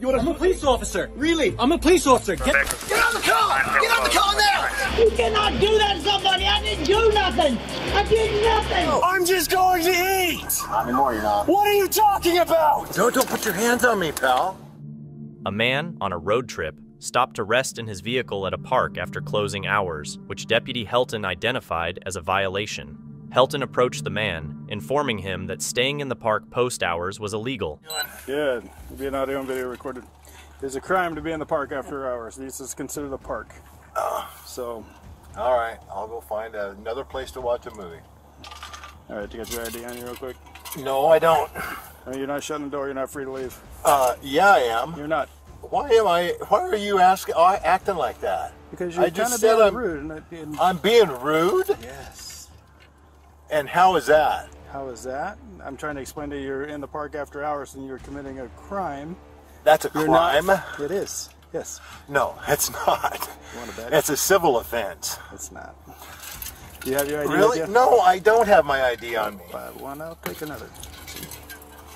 You want I'm a police officer. Really? I'm a police officer. Get, Get on the car! Get on the car now! You cannot do that to somebody. I didn't do nothing. I did nothing. I'm just going to eat! Not anymore, you're not. What are you talking about? Don't, don't put your hands on me, pal. A man on a road trip stopped to rest in his vehicle at a park after closing hours, which Deputy Helton identified as a violation. Helton approached the man, informing him that staying in the park post hours was illegal. Good. Being audio and video recorded. It's a crime to be in the park after hours. This is considered a park. So, All right, I'll go find another place to watch a movie. all right, you got your ID on you real quick. No, I don't. I mean, you're not shutting the door. You're not free to leave. Uh, yeah, I am. You're not Why am I? Why are you asking, uh, acting like that? because you're I just kind of said being I'm- rude. And, I- and I'm being rude. yes. And how is that? How is that? I'm trying to explain to you. You're in the park after hours and you're committing a crime. That's a You're crime. not. It is. Yes. No, it's not. You want to bet? It's a civil offense. It's not. Do you have your ID? Really? You? No, I don't have my ID on me. Buy one. I'll take another.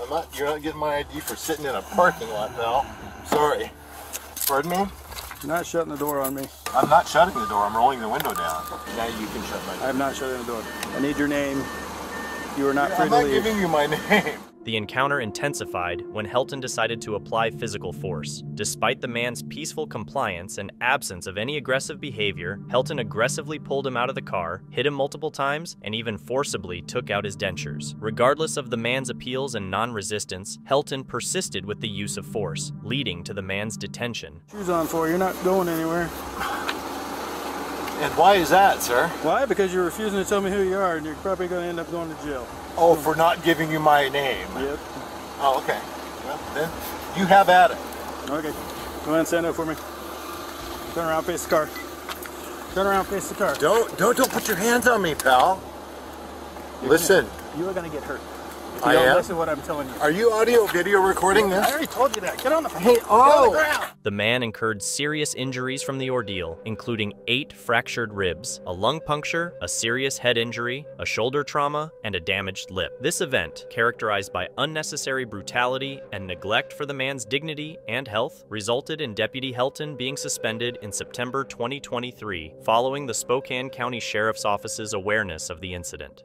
I'm not. You're not getting my ID for sitting in a parking lot, pal. Sorry. Pardon me. You're not shutting the door on me. I'm not shutting the door. I'm rolling the window down. Now you can shut my door. I'm not shutting the door. I need your name. You are not free to leave. I'm not giving you my name. The encounter intensified when Helton decided to apply physical force. Despite the man's peaceful compliance and absence of any aggressive behavior, Helton aggressively pulled him out of the car, hit him multiple times, and even forcibly took out his dentures. Regardless of the man's appeals and non resistance, Helton persisted with the use of force, leading to the man's detention. Shoes on for. You're not going anywhere. And why is that, sir? Why? Because you're refusing to tell me who you are, and you're probably going to end up going to jail. Oh, for not giving you my name. Yep. Oh, okay. Well, then you have at it. Okay. Go ahead and stand up for me. Turn around, face the car. Turn around, face the car. Don't don't don't put your hands on me, pal. Listen, You are going to get hurt. If you I don't am? listen to what I'm telling you. are you audio video recording this? I already told you that. Get on the Hey, Get on oh. the ground. The man incurred serious injuries from the ordeal, including eight fractured ribs, a lung puncture, a serious head injury, a shoulder trauma, and a damaged lip. This event, characterized by unnecessary brutality and neglect for the man's dignity and health, resulted in Deputy Helton being suspended in September 2023 following the Spokane County Sheriff's Office's awareness of the incident.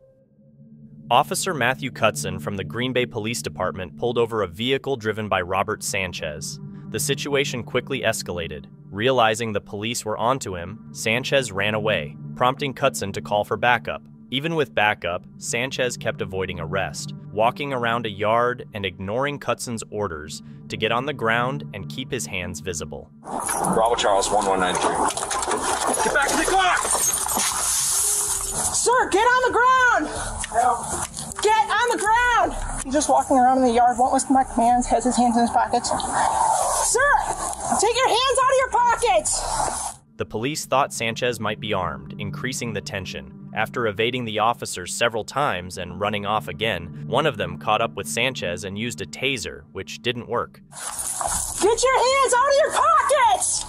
Officer Matthew Cutson from the Green Bay Police Department pulled over a vehicle driven by Robert Sanchez. The situation quickly escalated. Realizing the police were onto him, Sanchez ran away, prompting Cutson to call for backup. Even with backup, Sanchez kept avoiding arrest, walking around a yard and ignoring Cutson's orders to get on the ground and keep his hands visible. Bravo Charles 1193. get back to the car. Sir, get on the ground! Get on the ground! He's just walking around in the yard, won't listen to my commands, has his hands in his pockets. Sir, take your hands out of your pockets! The police thought Sanchez might be armed, increasing the tension. After evading the officers several times and running off again, one of them caught up with Sanchez and used a taser, which didn't work. Get your hands out of your pockets!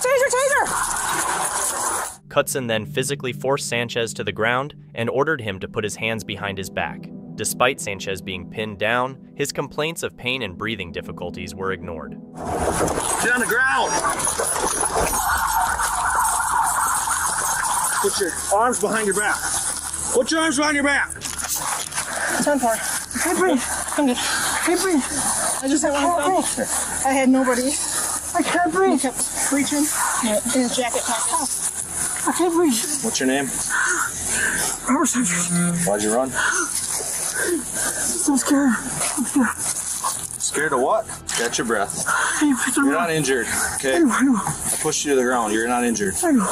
Taser, taser, taser! Cutson then physically forced Sanchez to the ground and ordered him to put his hands behind his back. Despite Sanchez being pinned down, his complaints of pain and breathing difficulties were ignored. Get on the ground. Put your arms behind your back. Put your arms behind your back. Ten four. I can't breathe. I'm good. I can't breathe. I just had one thumb. I had nobody. I can't breathe. He kept reaching in his jacket pocket. I can't breathe. What's your name? Robert Sanchez. Why'd you run? I'm scared. I'm scared. Scared of what? Catch your breath. I You're know. not injured, okay? I know, I pushed you to the ground. You're not injured. I know.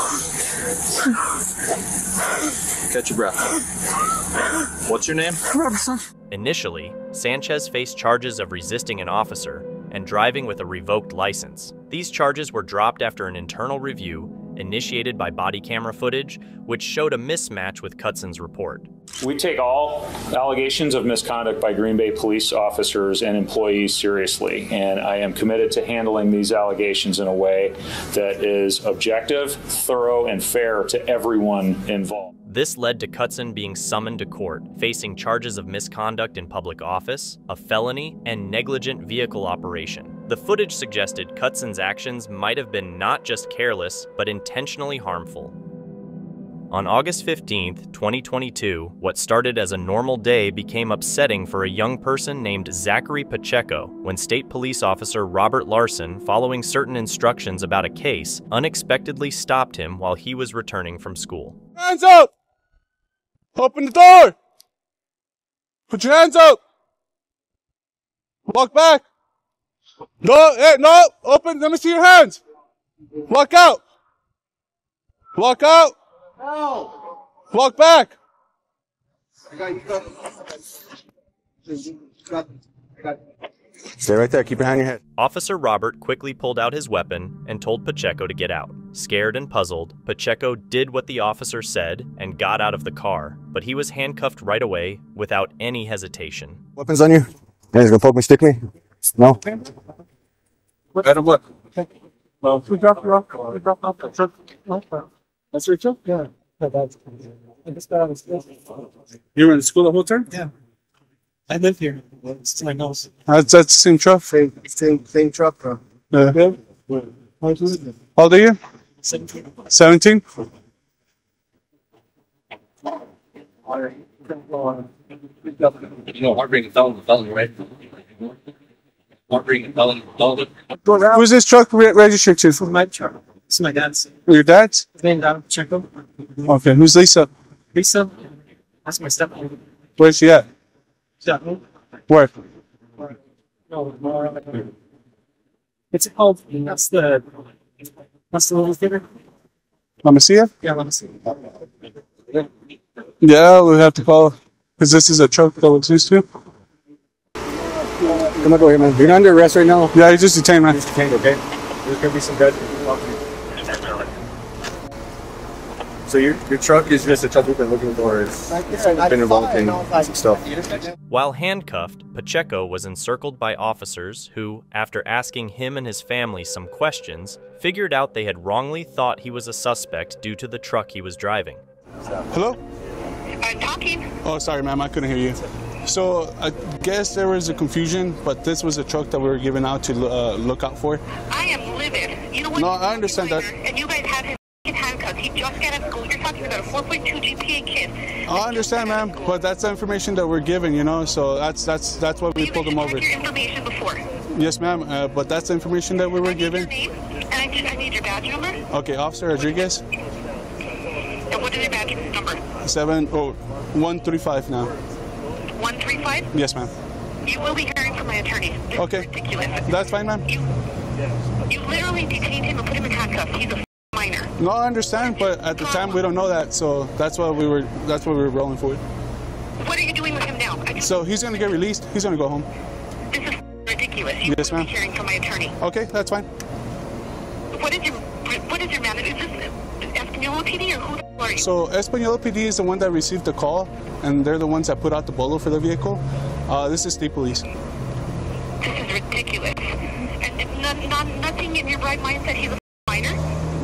Catch your breath. What's your name? Robert Sanchez. Initially, Sanchez faced charges of resisting an officer and driving with a revoked license. These charges were dropped after an internal review initiated by body camera footage, which showed a mismatch with Cutson's report. We take all allegations of misconduct by Green Bay police officers and employees seriously, and I am committed to handling these allegations in a way that is objective, thorough, and fair to everyone involved. This led to Cutson being summoned to court, facing charges of misconduct in public office, a felony, and negligent vehicle operation. The footage suggested Cutson's actions might have been not just careless, but intentionally harmful. On August 15, 2022, what started as a normal day became upsetting for a young person named Zachary Pacheco when State Police Officer Robert Larson, following certain instructions about a case, unexpectedly stopped him while he was returning from school. Hands up! Open the door! Put your hands up! Walk back! No, hey, no! Open, let me see your hands! Walk out! Walk out! No. Walk back! I got you. Got, got, got. Stay right there, keep your hand on your head. Officer Robert quickly pulled out his weapon and told Pacheco to get out. Scared and puzzled, Pacheco did what the officer said and got out of the car, but he was handcuffed right away without any hesitation. Weapons on you? Yeah, he's gonna poke me, stick me? No? Adam, what? Well, we dropped you off. We dropped off the truck. That's your truck? Yeah. That's. I just got out of school. You were in school the whole time? Yeah. I live here. It's my nose. That's, that's the same truck? Same, same, same truck, bro. Yeah. How old? How old are you? Seventeen. 17? You know, heart bringing felony, felony, right? Heart bringing felony, felony. Who's this truck re- registered to? My truck. This is my dad's. Your dad's? His name Don Pacheco. Okay, who's Lisa? Lisa. That's my stepmom. Where's she at? Stepmom. Where? No, more. It's called. That's the. That's the movie theater. Let me see it? Yeah, let me see. Yeah, we have to call, because this is a truck that was used to. Come on, go here, man. You're not under arrest right now. Yeah, you just detained, man. Detained, okay? There's gonna be some good. So your your truck is just a truck we've been looking for. It's, it's been involved in some stuff. While handcuffed, Pacheco was encircled by officers who, after asking him and his family some questions, figured out they had wrongly thought he was a suspect due to the truck he was driving. Hello? I'm talking. Oh, sorry, ma'am, I couldn't hear you. So I guess there was a confusion, but this was a truck that we were giving out to uh, look out for. I am livid. You know what? No, I understand that. And you guys have him in handcuffs. He just got out of school. You're talking about a 4.2 GPA kid. I understand, ma'am, but that's the information that we're given, you know. So that's that's that's why we pulled him over. Your information before. Yes, ma'am, uh, but that's the information that we were given. Name, and I need, I need your badge number. Okay, Officer Rodriguez, And what is your badge number? seven oh one three five now. 135? Yes, ma'am. You will be hearing from my attorney. This Okay. ridiculous. That's fine, ma'am. You, you literally detained him and put him in handcuffs. He's a. No, I understand, but at the time we don't know that, so that's what we were that's what we were rolling for. What are you doing with him now? So he's gonna get released. He's gonna go home. This is ridiculous. You Yes, ma'am. be hearing from my attorney. Okay, that's fine. What is your what is your manager? Is this Espanola PD or who are you? So Espanola PD is the one that received the call, and they're the ones that put out the bolo for the vehicle. Uh, this is state police. This is ridiculous. And none, none, nothing in your right mind said he's a minor?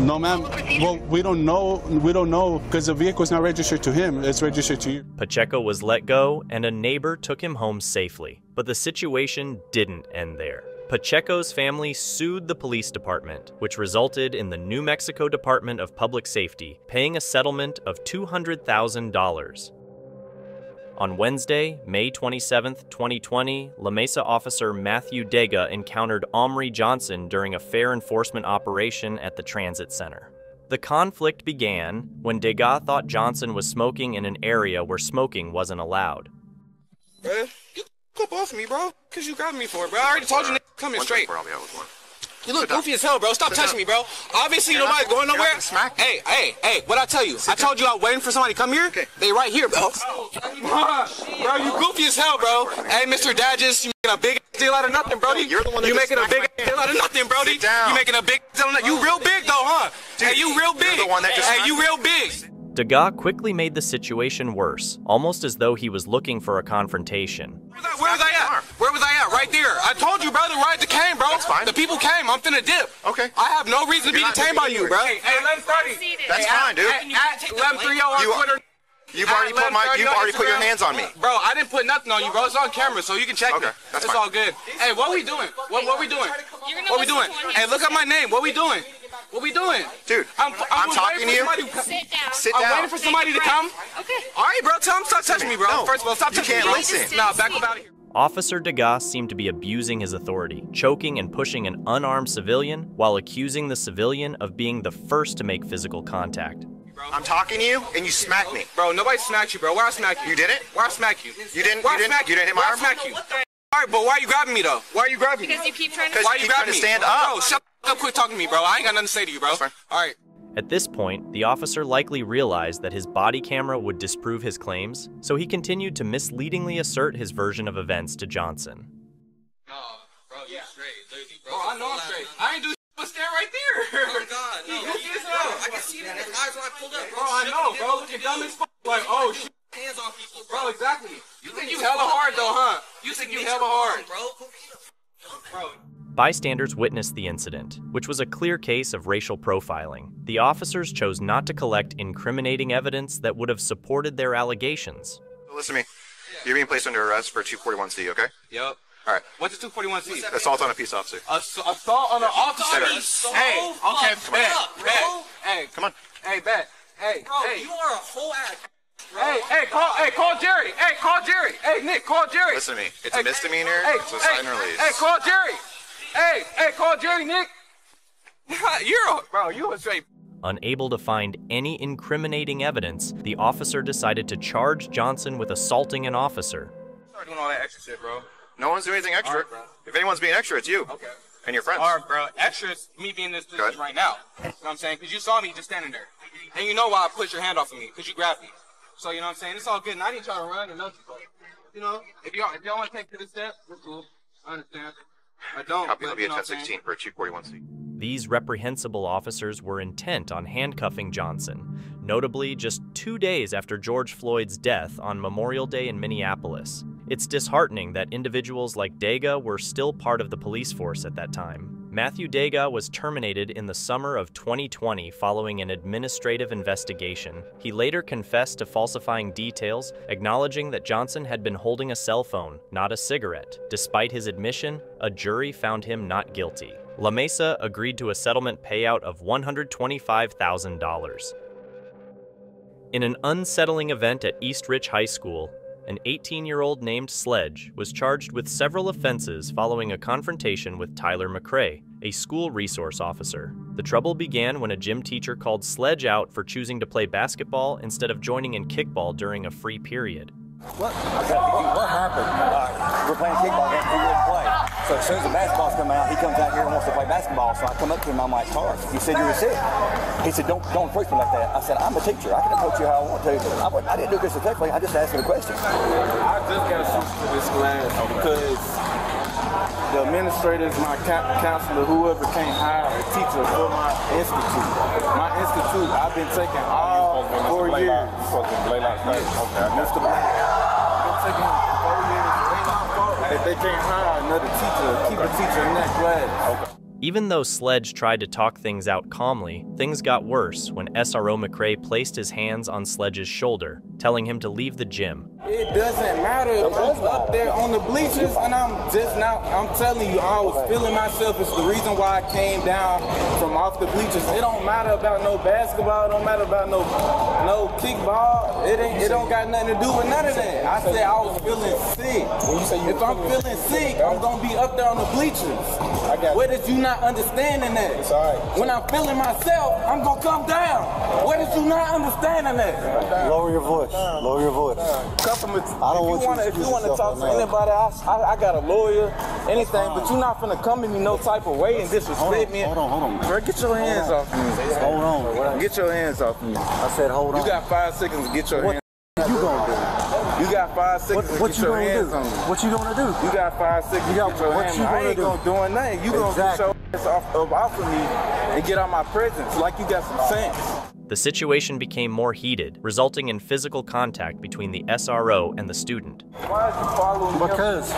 No, ma'am. Well, we don't know. We don't know because the vehicle is not registered to him. It's registered to you. Pacheco was let go, and a neighbor took him home safely. But the situation didn't end there. Pacheco's family sued the police department, which resulted in the New Mexico Department of Public Safety paying a settlement of $200,000. On Wednesday, May 27, 2020, La Mesa officer Matthew Dega encountered Amaurie Johnson during a fare enforcement operation at the transit center. The conflict began when Dega thought Johnson was smoking in an area where smoking wasn't allowed. Bruh, get the off me, bro. Cause you grabbed me for it, bro. I already told you nigga, coming straight. You look goofy as hell, bro. Stop touching me, bro. Obviously, nobody's going nowhere. Hey, hey, hey, what I tell you? I told you I was waiting for somebody to come here. They right here, bro. bro, you goofy as hell, bro. Hey, Mr. Dadges, you making a big deal out of nothing, Brody. You're the one that You making a big deal out of nothing, Brody. You making a big deal out of nothing. You real big, though, huh? Hey, you real big. Hey, you real big. Degas quickly made the situation worse, almost as though he was looking for a confrontation. Where was I at? Where was I at? Right there. I told you, brother, right the came, bro. That's fine. The people came. I'm finna dip. Okay. I have no reason to be detained by you, bro. Hey, hey, 1130. That's Hey, fine, dude. At, oh, at 1130 on You- Twitter. You've already put my- you've on already put your hands on me. Bro, I didn't put nothing on you, bro. It's on camera, so you can check Okay, me. that's it's fine. all good. Hey, what are we doing? What what we doing? What are we doing? Hey, look at my name. What we doing? What we doing? Dude, I'm, I'm was talking to you. somebody Sit down. Sit I'm waiting for somebody to come. Okay. All right, bro. Tell him stop touching me, bro. No, First of all, stop you touching can't me, bro. listen. Nah, back up out of here. Officer Degas seemed to be abusing his authority, choking and pushing an unarmed civilian while accusing the civilian of being the first to make physical contact. I'm talking to you, and you smack me. Bro, nobody smacked you, bro. Why I smack you? You didn't? Why I smack you? You didn't- Why you I didn't- smack you didn't hit my Where arm? I smack you? All right, but why are you grabbing me though? Why are you grabbing me? Because you keep trying to. Because Why you you keep trying grabbing to me? stand up. Bro, shut up. Quit talking to me, bro. I ain't got nothing to say to you, bro. Fine. All right. At this point, the officer likely realized that his body camera would disprove his claims, so he continued to misleadingly assert his version of events to Johnson. No, bro, you straight. Bro, I know I'm straight. I ain't do but stand right there. Oh God, no. He goofy as hell. I can see it in his eyes when I pulled up. Bro, I know, bro. Looking dumb as fuck. Like, oh shit. Hands on people, Bro, exactly. You think you hella hard though, huh? You think you hella hard, bro. bro. Bystanders witnessed the incident, which was a clear case of racial profiling. The officers chose not to collect incriminating evidence that would have supported their allegations. Listen to me. You're being placed under arrest for 241C, okay? Yep. All right. What's the 241C? Assault on a peace officer. Ass- assault on an officer. Hey, okay, bet, bet. Hey, Come on. hey, bet. Hey, Bro, hey, you are a whole ass. hey, hey, call, hey, call Jerry. Hey, call Jerry. Hey, Nick, call Jerry. Listen to me. It's Hey, a misdemeanor. Hey, It's a hey, sign release. Hey, call Jerry. Hey, hey, call Jerry, Nick. You're a, bro, you a straight. Unable to find any incriminating evidence, the officer decided to charge Johnson with assaulting an officer. Start doing all that extra shit, bro. No one's doing anything extra. All right, bro. if anyone's being extra, it's you Okay. and your friends. All right, bro. Extra is me being this Go position right now. You know what I'm saying? Because you saw me just standing there. And you know why I put your hand off of me. Because you grabbed me. So, you know what I'm saying? It's all good. And I didn't try to run or nothing. But, you know, if y'all, if y'all want to take to this step, that's cool. I understand. I don't. Copy but, will be you at know what I'm 1016 for a 241C. These reprehensible officers were intent on handcuffing Johnson, notably just two days after George Floyd's death on Memorial Day in Minneapolis. It's disheartening that individuals like Dega were still part of the police force at that time. Matthew Dega was terminated in the summer of 2020 following an administrative investigation. He later confessed to falsifying details, acknowledging that Johnson had been holding a cell phone, not a cigarette. Despite his admission, a jury found him not guilty. La Mesa agreed to a settlement payout of $125,000. In an unsettling event at East Ridge High School, an 18 year old named Sledge was charged with several offenses following a confrontation with Tyler McRae, a school resource officer. The trouble began when a gym teacher called Sledge out for choosing to play basketball instead of joining in kickball during a free period. What? What happened? Uh, we're playing kickball game. He wouldn't play. So as soon as the basketball's coming out, he comes out here and wants to play basketball. So I come up to him. I'm like, Taurus, you said you were sick. He said, don't don't approach me like that. I said, I'm a teacher. I can approach you how I want to. I, wouldn't- I didn't do this disrespectfully. I just asked him a question. I just got switched to this class because the administrators, my ca- counselor, whoever can't hire a teacher for my institute. My institute, I've been taking all four years. Mr. Black. I've been four years. That they can't hire another teacher, keep teacher in that class. Even though Sledge tried to talk things out calmly, things got worse when SRO McRae placed his hands on Sledge's shoulder, telling him to leave the gym. It doesn't matter if I'm up there on the bleachers and I'm just now, I'm telling you, I was feeling myself. It's the reason why I came down from off the bleachers. It don't matter about no basketball, it don't matter about no no kickball. It ain't it don't got nothing to do with none of that. I said I was feeling sick. If I'm feeling sick, I'm gonna be up there on the bleachers. Where did you not understanding that? When I'm feeling myself, I'm gonna come down. Where did you not understanding that? Lower your voice. Lower your voice. Of, I don't if want you you wanna, to if you want to talk to anybody, I, I, I got a lawyer, anything, but you're not finna come at me no type of way and disrespect me. Hold on, hold on. Bro, get your hands off me. Hold on. Get your hands off me. I said, hold on. You got five seconds to get your What hands. you gonna do? You got five seconds What, what to you get your hands do? on me. What you gonna do? You got five seconds You to got- get your what hands you on me. I ain't do? gonna do nothing. You gonna Exactly. get your ass off, up off of me and get out my presence like you got some sense. The situation became more heated, resulting in physical contact between the SRO and the student. Why is you following me? Because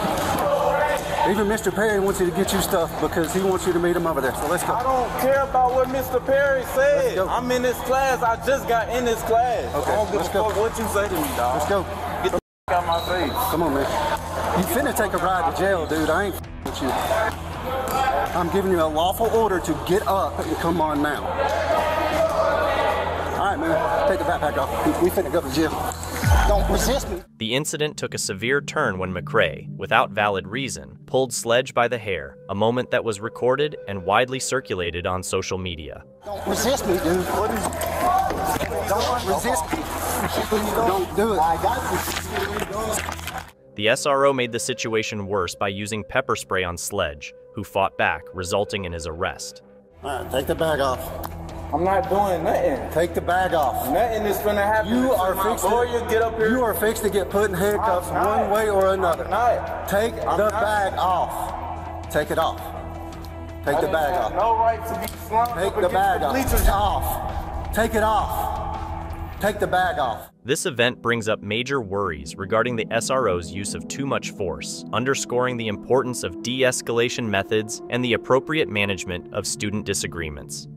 Even Mr. Perry wants you to get you stuff because he wants you to meet him over there. So let's go. I don't care about what Mr. Perry said. I'm in this class. I just got in this class. Okay, I don't give let's a go. fuck what you say to me, dog. Let's go. Get the f- out my face. Come on, man. You finna take a ride to jail, dude. I ain't f- with you. I'm giving you a lawful order to get up and come on now. Right, man. Take the backpack off. We- We finna go to jail. Don't resist me. The incident took a severe turn when McRae, without valid reason, pulled Sledge by the hair, a moment that was recorded and widely circulated on social media. Don't resist me, dude. What is? Don't resist me. Don't do it. I got you. The SRO made the situation worse by using pepper spray on Sledge, who fought back, resulting in his arrest. All right, take the bag off. I'm not doing nothing. Take the bag off. Nothing is gonna happen. You are my fixed. lawyer get up here. You are fixed to get put in handcuffs one way or another. I'm not. Take I'm the not. bag off. Take it off. Take I the bag off. No right to be slumped Take up the bag the off. bleachers. Off. Take it off. Take the bag off. This event brings up major worries regarding the SRO's use of too much force, underscoring the importance of de escalation methods and the appropriate management of student disagreements.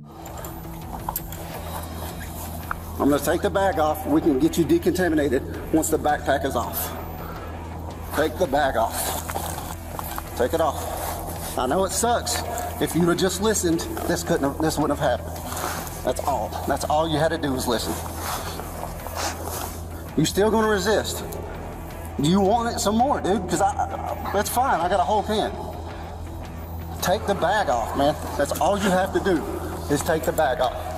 I'm gonna take the bag off. We can get you decontaminated once the backpack is off. Take the bag off. Take it off. I know it sucks. If you'd have just listened, this couldn't have, this wouldn't have happened. That's all. That's all you had to do was listen. You still gonna resist? You want it some more, dude? Because I, I, that's fine. I got a whole can. Take the bag off, man. That's all you have to do is take the bag off.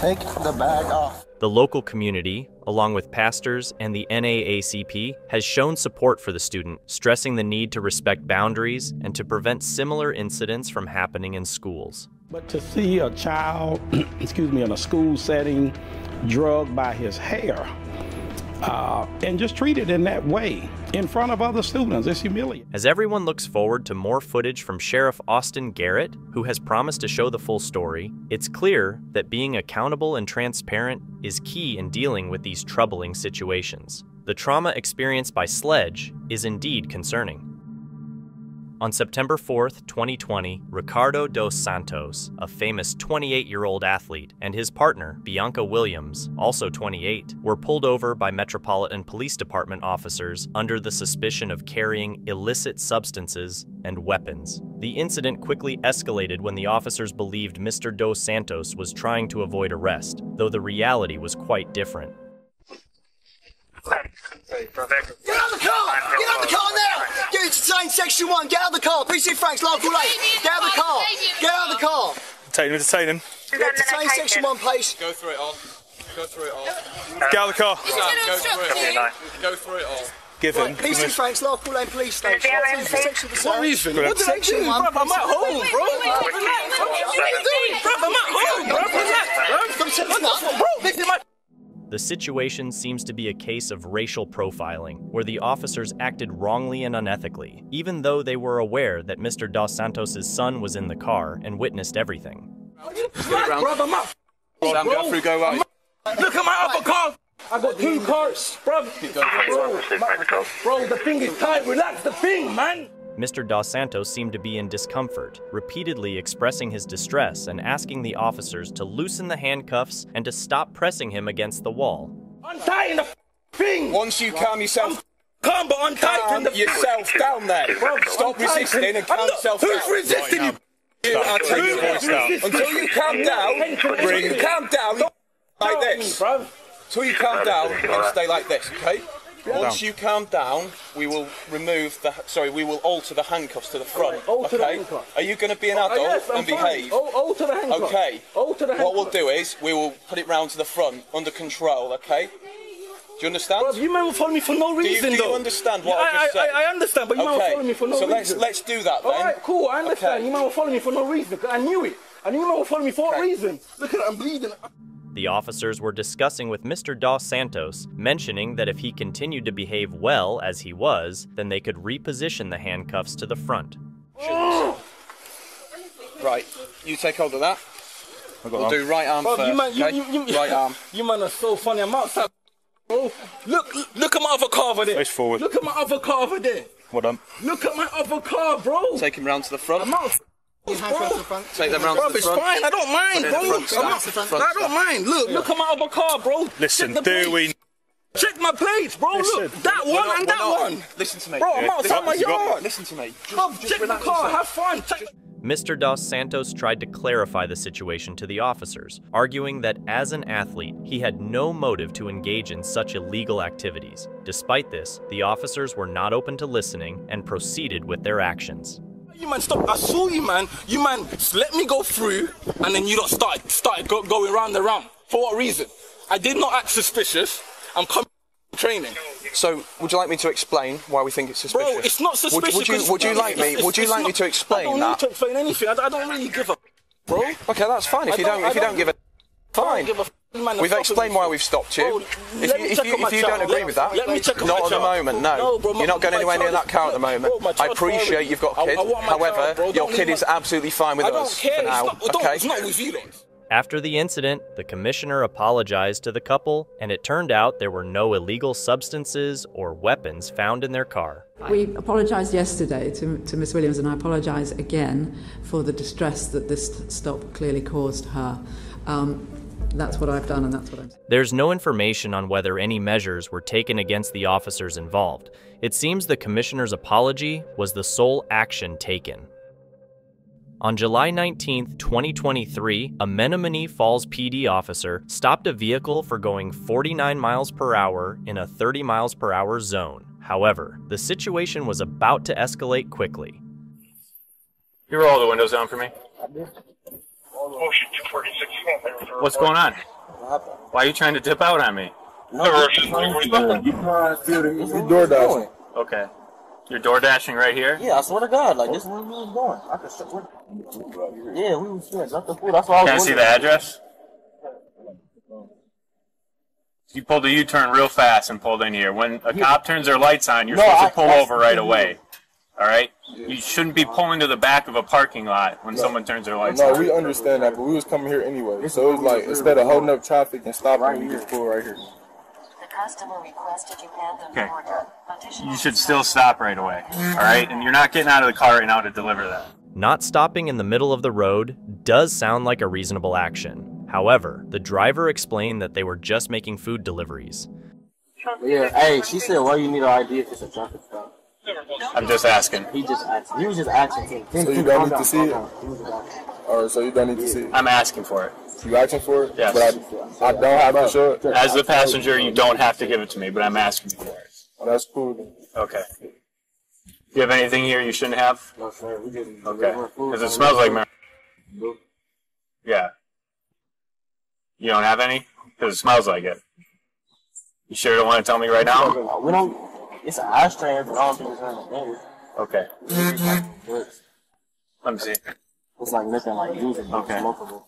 Take the bag off. The local community, along with pastors and the NAACP, has shown support for the student, stressing the need to respect boundaries and to prevent similar incidents from happening in schools. But to see a child, excuse me, in a school setting, drugged by his hair, uh, and just treated in that way in front of other students, it's humiliating. As everyone looks forward to more footage from Sheriff Austin Garrett, who has promised to show the full story, it's clear that being accountable and transparent is key in dealing with these troubling situations. The trauma experienced by Sledge is indeed concerning. On September 4, 2020, Ricardo dos Santos, a famous 28 year old athlete, and his partner, Bianca Williams, also 28, were pulled over by Metropolitan Police Department officers under the suspicion of carrying illicit substances and weapons. The incident quickly escalated when the officers believed Mr. Dos Santos was trying to avoid arrest, though the reality was quite different. Get out of the car! Get out of the car now! Get into Detain Section 1, get out of the car! PC Franks, local 8, get out of the car! Get out of the car! Detain him, detain him. Get Detain Section 1, please. Go through it all. Go through it all. Get out of the car. Go through it all. Go through it all. Give Right, him. PC Franks, local lane police station. Section of the What is it? What did I Section do? 1, Bruv, I'm at home, bro. Relax. What are you doing? Bruv, I'm at home, bro. Relax, bro. Stop setting up. Bro, this is my The situation seems to be a case of racial profiling, where the officers acted wrongly and unethically, even though they were aware that Mr. Dos Santos' son was in the car and witnessed everything. Bruv, I'm at Sam, go through, go right. Look at my other car. I got two cars, bro. Bro, bro, the thing is tight. Relax the thing, man. Mr. Dos Santos seemed to be in discomfort, repeatedly expressing his distress and asking the officers to loosen the handcuffs and to stop pressing him against the wall. Untying the thing. Once you calm yourself, Calm, but untighten calm the yourself down there. Bro, Stop untighten. resisting and calm not- yourself who's down. resisting you? You, I'll Who's tell you this. resisting? Until you calm down, until you calm down, like this. Until you calm down, you'll stay like this, okay? Once you calm down, we will remove the. Sorry, we will alter the handcuffs to the front. alter the handcuffs. Are you going to be an Oh, adult yes, I'm and fine. behave? Oh, alter the handcuffs. Okay. Alter the handcuffs. What we'll do is we will put it round to the front, under control. Okay? Do you understand? You man will follow me for no Do you- reason, do you understand what Yeah, I just I, said? I, I understand, but you man will follow me for no so reason. So let's let's do that then. All right, cool. I understand. Okay. You man will follow me for no reason. I knew it. I knew you man will follow me for a reason. Look at it, I'm bleeding. The officers were discussing with Mr. Dos Santos, mentioning that if he continued to behave well as he was, then they could reposition the handcuffs to the front. Right, you take hold of that. got We'll arm. do right arm Bro, first. you man, you, okay? you, you, right arm. You man are so funny. I'm outside bro. Look, look at my other car over there. Face forward. Look at my other car over there. Well done. Um? Look at my other car, bro. Take him round to the front. I'm out. Take them round Bro, to the it's front. fine. I don't mind, bro. front I'm stop. out. Front I don't mind. Look, look at my other car, bro. Listen, do plates. we? Check my plates, bro. Look, that one not- and that not- one. Listen to me. Bro, I'm Yeah, my you got- yard. Listen to me. Bro, check the car. Have fun. Check Mr. Dos Santos tried to clarify the situation to the officers, arguing that as an athlete, he had no motive to engage in such illegal activities. Despite this, the officers were not open to listening and proceeded with their actions. You man, stop! I saw you, man. You man, let me go through, and then you don't start started go, going round and round. For what reason? I did not act suspicious. I'm coming training. So, would you like me to explain why we think it's suspicious? Bro, it's not Would- suspicious. Would, you, 'cause would you like me? Would you like me to I explain don't that? need to explain anything. I, I don't really give a, bro. Okay, that's fine. If I you don't, don't- if you I don't give a, fine. give a man, We've explained why we've stopped you. Bro, if you, if you, if you don't agree Let- with that, let me check not at the moment. No, No, bro, my- you're not going anywhere near chart that car at the moment. bro, I appreciate forward. you've got I- I kids. However, chart, bro. your kid leave is absolutely fine with I don't us care. for now. not, don't- Okay. it's not with you, lot. After the incident, the commissioner apologized to the couple, and it turned out there were no illegal substances or weapons found in their car. We apologised yesterday to, to Miss Williams, and I apologise again for the distress that this stop clearly caused her. Um, that's what I've done, and that's what I'm. There's no information on whether any measures were taken against the officers involved. It seems the commissioner's apology was the sole action taken. On July 19, 2023, a Menomonee Falls PD officer stopped a vehicle for going 49 miles per hour in a 30 miles per hour zone. However, the situation was about to escalate quickly. You roll the windows down for me. What's going on? Why are you trying to dip out on me? door dashing. Okay. You're door dashing right here? Yeah, I swear to God, like this is where we was going. I could show Yeah, we was yeah, nothing food. That's why I was Can I see the address? You pulled a U-turn real fast and pulled in here. When a cop turns their lights on, you're No, supposed I- to pull I- over right away. All right? You shouldn't be pulling to the back of a parking lot when someone turns their lights No, on. we understand that, but we was coming here anyway. So it was like instead of holding up traffic and stopping, we just pull right here. Customer requested you hand Okay. order. You should still stop right away. All right? And you're not getting out of the car right now to deliver that. Not stopping in the middle of the road does sound like a reasonable action. However, the driver explained that they were just making food deliveries. Yeah, hey, she said, "Why you need an ID if it's a traffic stop?" I'm just asking. He just asked. He was just asking. So you don't need to see it? Or so you don't need to see it? I'm asking for it. You asking for it? Yes. But I, I don't have to show it. As the passenger, you don't have to give it to me, but I'm asking for it. Oh, that's cool. Okay. You have anything here you shouldn't have? No, sir. We didn't. Okay. Because it smells like marijuana. Yeah. You don't have any? Because it smells like it. You sure don't want to tell me right now? We don't. It's an ashtray, but I don't think it's in the. Okay. Let me see. it's like nothing like using. Okay. Smokable.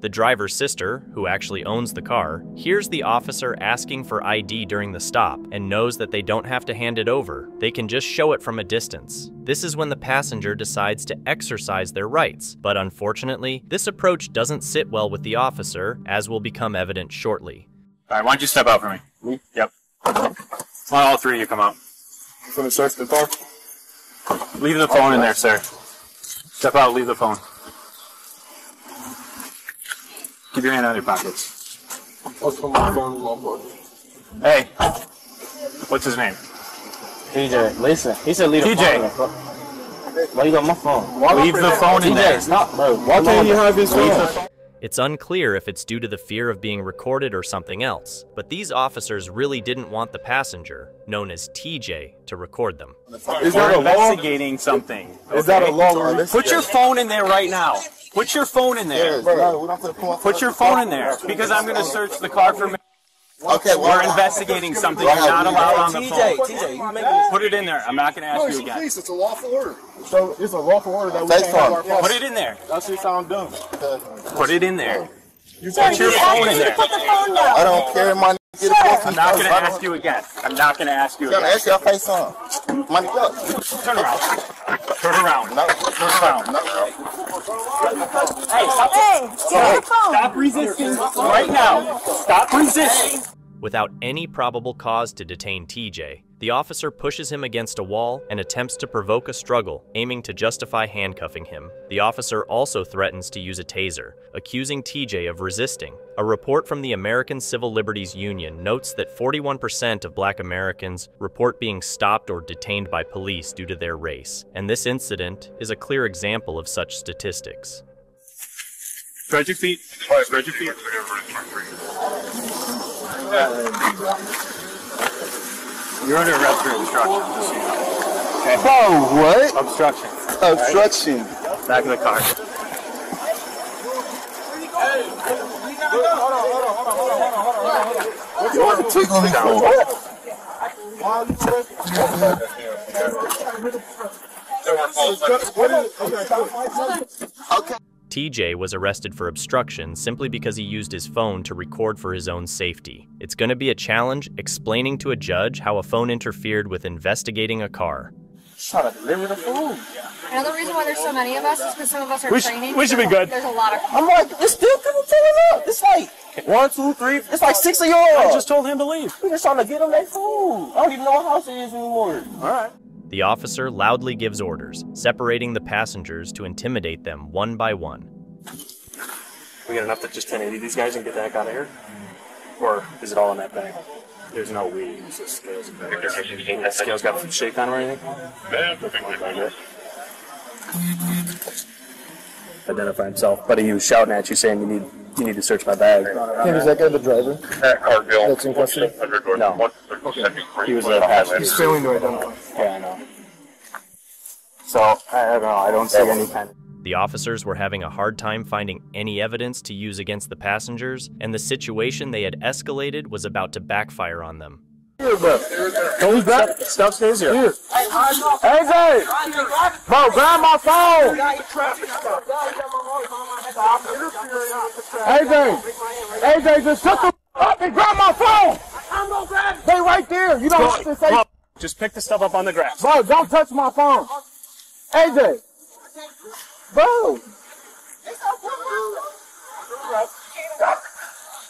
The driver's sister, who actually owns the car, hears the officer asking for ID during the stop and knows that they don't have to hand it over. They can just show it from a distance. This is when the passenger decides to exercise their rights, but unfortunately, this approach doesn't sit well with the officer, as will become evident shortly. All right, why don't you step out for me? Me? Yep. Why don't all three of you come out? Gonna search the car? Leave the phone in there, sir. Step out, leave the phone. Keep your hand out of your pockets. I'll put my phone in. Hey, what's his name? TJ, listen. He said leave the TJ. phone. Why you got my phone? Why Leave the phone in TJ, there. stop, bro. Why can't you have his phone? Phone. It's unclear if it's due to the fear of being recorded or something else, but these officers really didn't want the passenger, known as TJ, to record them. Is that a law? investigating something. Is that a law? where this- Put your phone in there right now. Put your phone in there. Put your phone in there because I'm going to search the car for. Okay, We're investigating something. You're not allowed on the TJ, phone. TJ, you making Put it in there. I'm not going to ask you again. Please, it's a lawful order. So it's a lawful order that we Face can't have our phone. Put it in there. That shit sound dumb. Put it in there. You Put your phone in there. Put the phone down. I don't care, my Sir. I'm not going to ask you again. I'm not going to ask you Gonna again. ask your face on. Money up. Turn around. Turn around. No, Turn around. Hey, stop. Hey, take the phone. Stop resisting right now. Stop resisting. Without any probable cause to detain TJ, the officer pushes him against a wall and attempts to provoke a struggle, aiming to justify handcuffing him. The officer also threatens to use a taser, accusing TJ of resisting. A report from the American Civil Liberties Union notes that 41% of black Americans report being stopped or detained by police due to their race, and this incident is a clear example of such statistics. Spread your feet. Spread your feet. You're under arrest for obstruction. just so you know. Okay. Oh, what? Obstruction. Obstruction. Back in the car. You want to tickle me for? Okay. TJ was arrested for obstruction simply because he used his phone to record for his own safety. It's going to be a challenge explaining to a judge how a phone interfered with investigating a car. Trying to deliver the food. Another reason why there's so many of us is because some of us are We should- training. we should be good. There's a lot of. I'm like, it's still coming to up. It's like one, two, three. It's like six of y'all. I just told him to leave. We just trying to get him their food. I don't even know what house it is anymore. All right. The officer loudly gives orders, separating the passengers to intimidate them one by one. We got enough to just 1080 these guys and get the heck out of here? Or is it all in that bag? There's no way you use the scales and bags. That scales got shake on or anything? Identify himself, but he was shouting at you saying you need you need to search my bag. Yeah, is that guy the driver? That's in custody? No. He was a passenger. He's failing to identify. Yeah, I know. So I don't know. I don't see any kind of. The officers were having a hard time finding any evidence to use against the passengers, and the situation they had escalated was about to backfire on them. Here, bro. Can we grab Stuff stays here. Here. AJ! Bro, grab my phone! Hey, AJ! AJ, just shut the f- up and grab my phone! I'm gonna grab They right there. You don't have to say. Bro, Just pick the stuff up on the grass. Bro, don't touch my phone. AJ! Bro!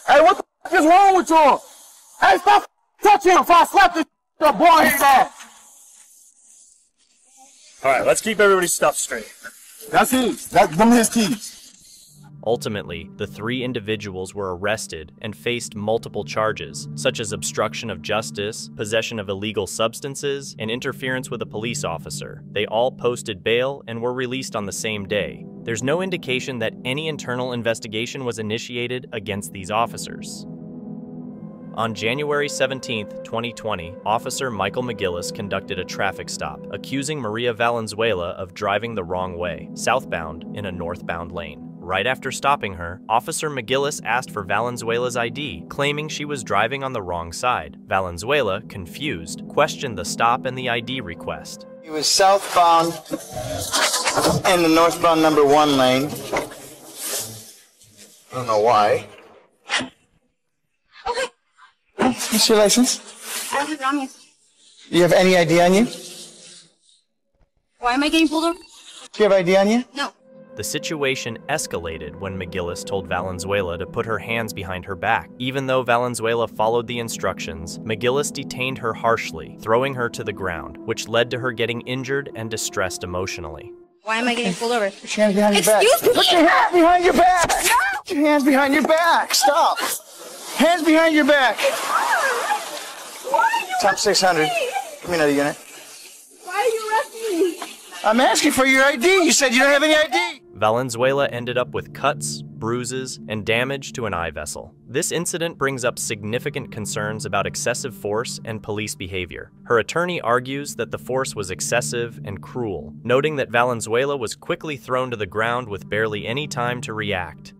Hey, what the f- is wrong with y'all? Hey, stop touching him before I slap this the boy his ass. All right, let's keep everybody's stuff straight. That's his. That, them his keys. Ultimately, the three individuals were arrested and faced multiple charges, such as obstruction of justice, possession of illegal substances, and interference with a police officer. They all posted bail and were released on the same day. There's no indication that any internal investigation was initiated against these officers. On January 17, 2020, Officer Michael McGillis conducted a traffic stop, accusing Maria Valenzuela of driving the wrong way, southbound in a northbound lane. Right after stopping her, Officer McGillis asked for Valenzuela's ID, claiming she was driving on the wrong side. Valenzuela, confused, questioned the stop and the ID request. He was southbound in the northbound number one lane. I don't know why. Okay. What's your license? I don't have it on me. Do you have any ID on you? Why am I getting pulled over? Do you have ID on you? No. The situation escalated when McGillis told Valenzuela to put her hands behind her back. Even though Valenzuela followed the instructions, McGillis detained her harshly, throwing her to the ground, which led to her getting injured and distressed emotionally. Why am I getting pulled over? Put your hands behind your back. Excuse me. Put your hands behind your back. Put your hands behind your back. Stop. Hands behind your back. Top 600. Give me another unit. Why are you arresting me? I'm asking for your ID. You said you don't have any ID. Valenzuela ended up with cuts, bruises, and damage to an eye vessel. This incident brings up significant concerns about excessive force and police behavior. Her attorney argues that the force was excessive and cruel, noting that Valenzuela was quickly thrown to the ground with barely any time to react.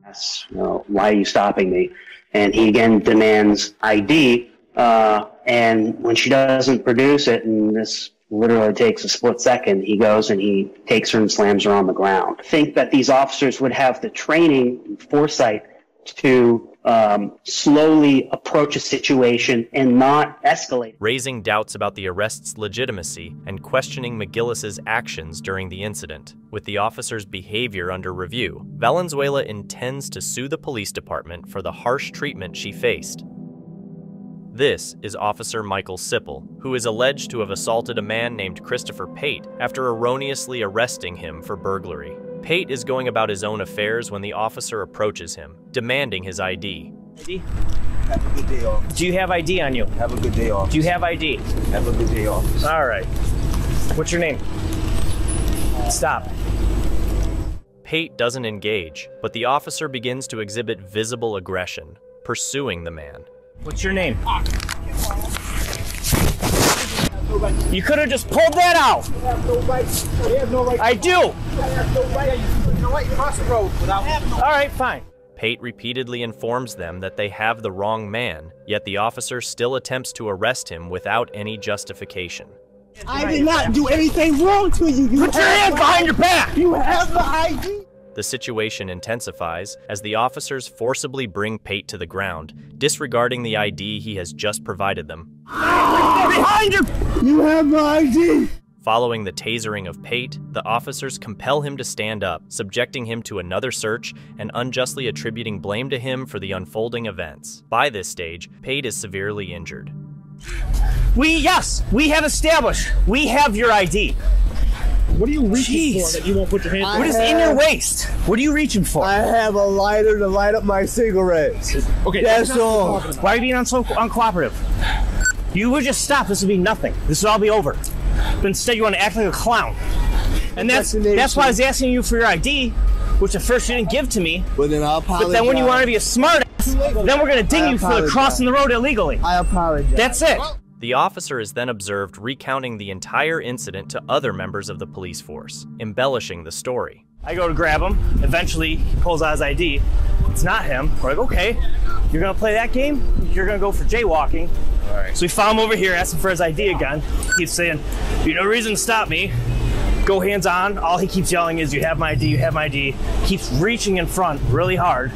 you know, why are you stopping me? And he again demands ID. Uh, and when she doesn't produce it, and this literally takes a split second, he goes and he takes her and slams her on the ground. Think that these officers would have the training and foresight to um, slowly approach a situation and not escalate. raising doubts about the arrest's legitimacy and questioning McGillis's actions during the incident. With the officer's behavior under review, Valenzuela intends to sue the police department for the harsh treatment she faced. This is Officer Michael Sipple, who is alleged to have assaulted a man named Christopher Pate after erroneously arresting him for burglary. Pate is going about his own affairs when the officer approaches him, demanding his ID. ID? Have a good day off. Do you have ID on you? Have a good day off. Do you have ID? Have a good day off. All right. What's your name? Stop. Pate doesn't engage, but the officer begins to exhibit visible aggression, pursuing the man. What's your name? You could have just pulled that out. I do. All right, fine. Pate repeatedly informs them that they have the wrong man, yet the officer still attempts to arrest him without any justification. I did not do anything wrong to you. you Put your have hands behind your back. You have the ID. The situation intensifies as the officers forcibly bring Pate to the ground, disregarding the ID he has just provided them. Behind you. You have the ID. Following the tasering of Pate, the officers compel him to stand up, subjecting him to another search and unjustly attributing blame to him for the unfolding events. By this stage, Pate is severely injured. We, yes, we have established. We have your ID. What are you reaching Jeez. for that you won't put your hands What is in your waist? What are you reaching for? I have a lighter to light up my cigarettes. Okay, That's all. Why are you being unso- uncooperative? You would just stop. This would be nothing. This would all be over. But instead, you want to act like a clown. And that's that's why I was asking you for your ID, which at first you didn't give to me. But then I But then when you want to be a smart ass, then we're gonna ding you for crossing the road illegally. I apologize. That's it. The officer is then observed recounting the entire incident to other members of the police force, embellishing the story. I go to grab him. Eventually, he pulls out his ID. It's not him. We're like, okay, you're gonna play that game? You're gonna go for jaywalking. All right. So we found him over here, asked him for his ID again. He's saying, "You no reason to stop me." Go hands on. All he keeps yelling is, "You have my ID. You have my ID." Keeps reaching in front really hard.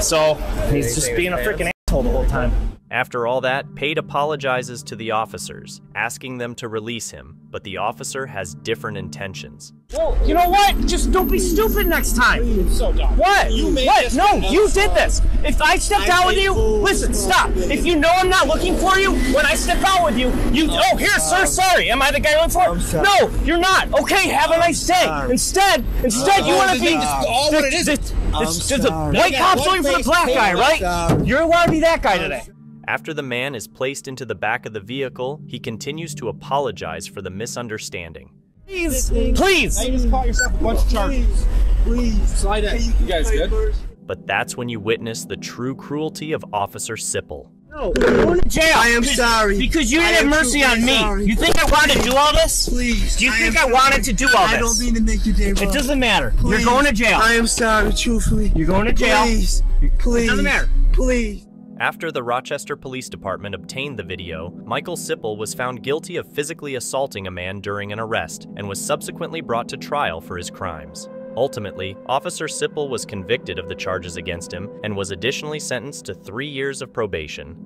So he's just being a freaking asshole the whole time. After all that, Pate apologizes to the officers, asking them to release him, but the officer has different intentions. Well, you know what? Just don't be stupid next time. so dumb. What? You made what? No, you did this. If I stepped I out with you, fools. listen, stop. If you know I'm not looking for you, when I step out with you, you. oh, here, sir. Sorry. Am I the guy you're looking for? No, you're not. Okay, have a nice day. sorry. Instead, instead, you want to be. is all what it is. I'm the white I cop's one looking for the black guy, I'm right? sorry. You want to be that guy today. After the man is placed into the back of the vehicle, he continues to apologize for the misunderstanding. Please, please. Now you just caught yourself a bunch of charges. Please. Slide in. You guys good? But that's when you witness the true cruelty of Officer Sipple. No, going to jail. I am sorry. Because you didn't have mercy on me. sorry. You think I wanted to do all this? Please. Do you I think am I wanted to do all this? I don't mean to make your day It wrong. doesn't matter. You're going to jail. I am sorry, truthfully. You're going to jail. Please. Please. It doesn't matter. Please. After the Rochester Police Department obtained the video, Michael Sipple was found guilty of physically assaulting a man during an arrest and was subsequently brought to trial for his crimes. Ultimately, Officer Sipple was convicted of the charges against him and was additionally sentenced to three years of probation.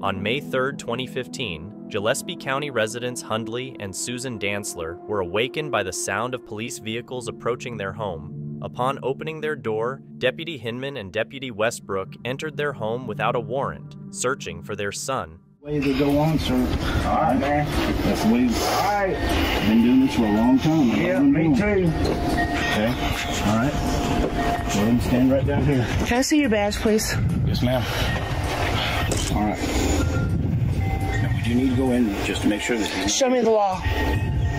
On May 3, 2015, Gillespie County residents Hundley and Susan Dantzler were awakened by the sound of police vehicles approaching their home. Upon opening their door, Deputy Hinman and Deputy Westbrook entered their home without a warrant, searching for their son. way they go on, sir. All right, man. That's the way. All right. Been doing this for a long time. Yeah, me too. Okay. All right. Go ahead and stand right down here. Can I see your badge, please? Yes, ma'am. All right. Now, we do need to go in just to make sure that he's. Show me the law.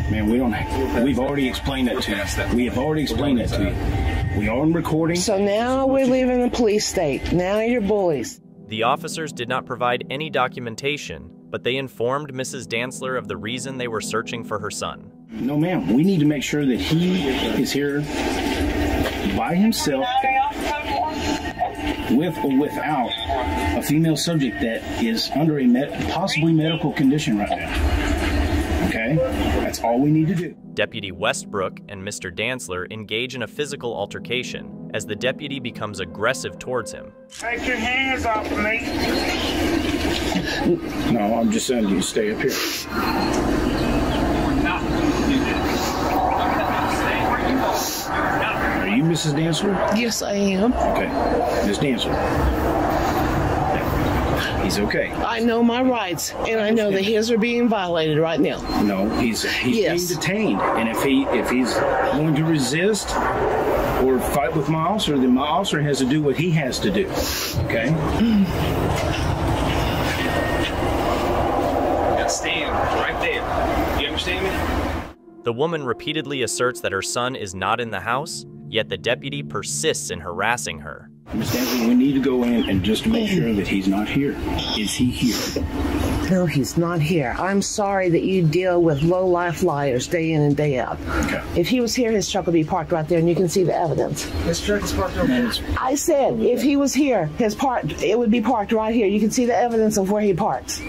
Man, we don't. Have, we've already explained that to you. We have already explained that to you. We are on recording. So now we live in a police state. Now you're bullies. The officers did not provide any documentation, but they informed Mrs. Dantzler of the reason they were searching for her son. No, ma'am. We need to make sure that he is here by himself, with or without a female subject that is under a med- possibly medical condition right now. Okay? That's all we need to do. Deputy Westbrook and Mr. Dantzler engage in a physical altercation as the deputy becomes aggressive towards him. Take your hands off of me. No, I'm just saying you stay up here. Are you Mrs. Dancer? Yes, I am. Okay, Miss Dancer. He's okay. I know my rights, and I know that his are being violated right now. No, he's he's Yes. being detained, and if he if he's going to resist or fight with my officer, then my officer has to do what he has to do. Okay. Stand right there. You understand me? The woman repeatedly asserts that her son is not in the house, yet the deputy persists in harassing her. Miss Dancy, we need to go in and just make sure that he's not here. Is he here? No, he's not here. I'm sorry that you deal with low life liars day in and day out. Okay. If he was here, his truck would be parked right there, and you can see the evidence. His truck is parked over there. I said, if he was here, his part it would be parked right here. You can see the evidence of where he parks.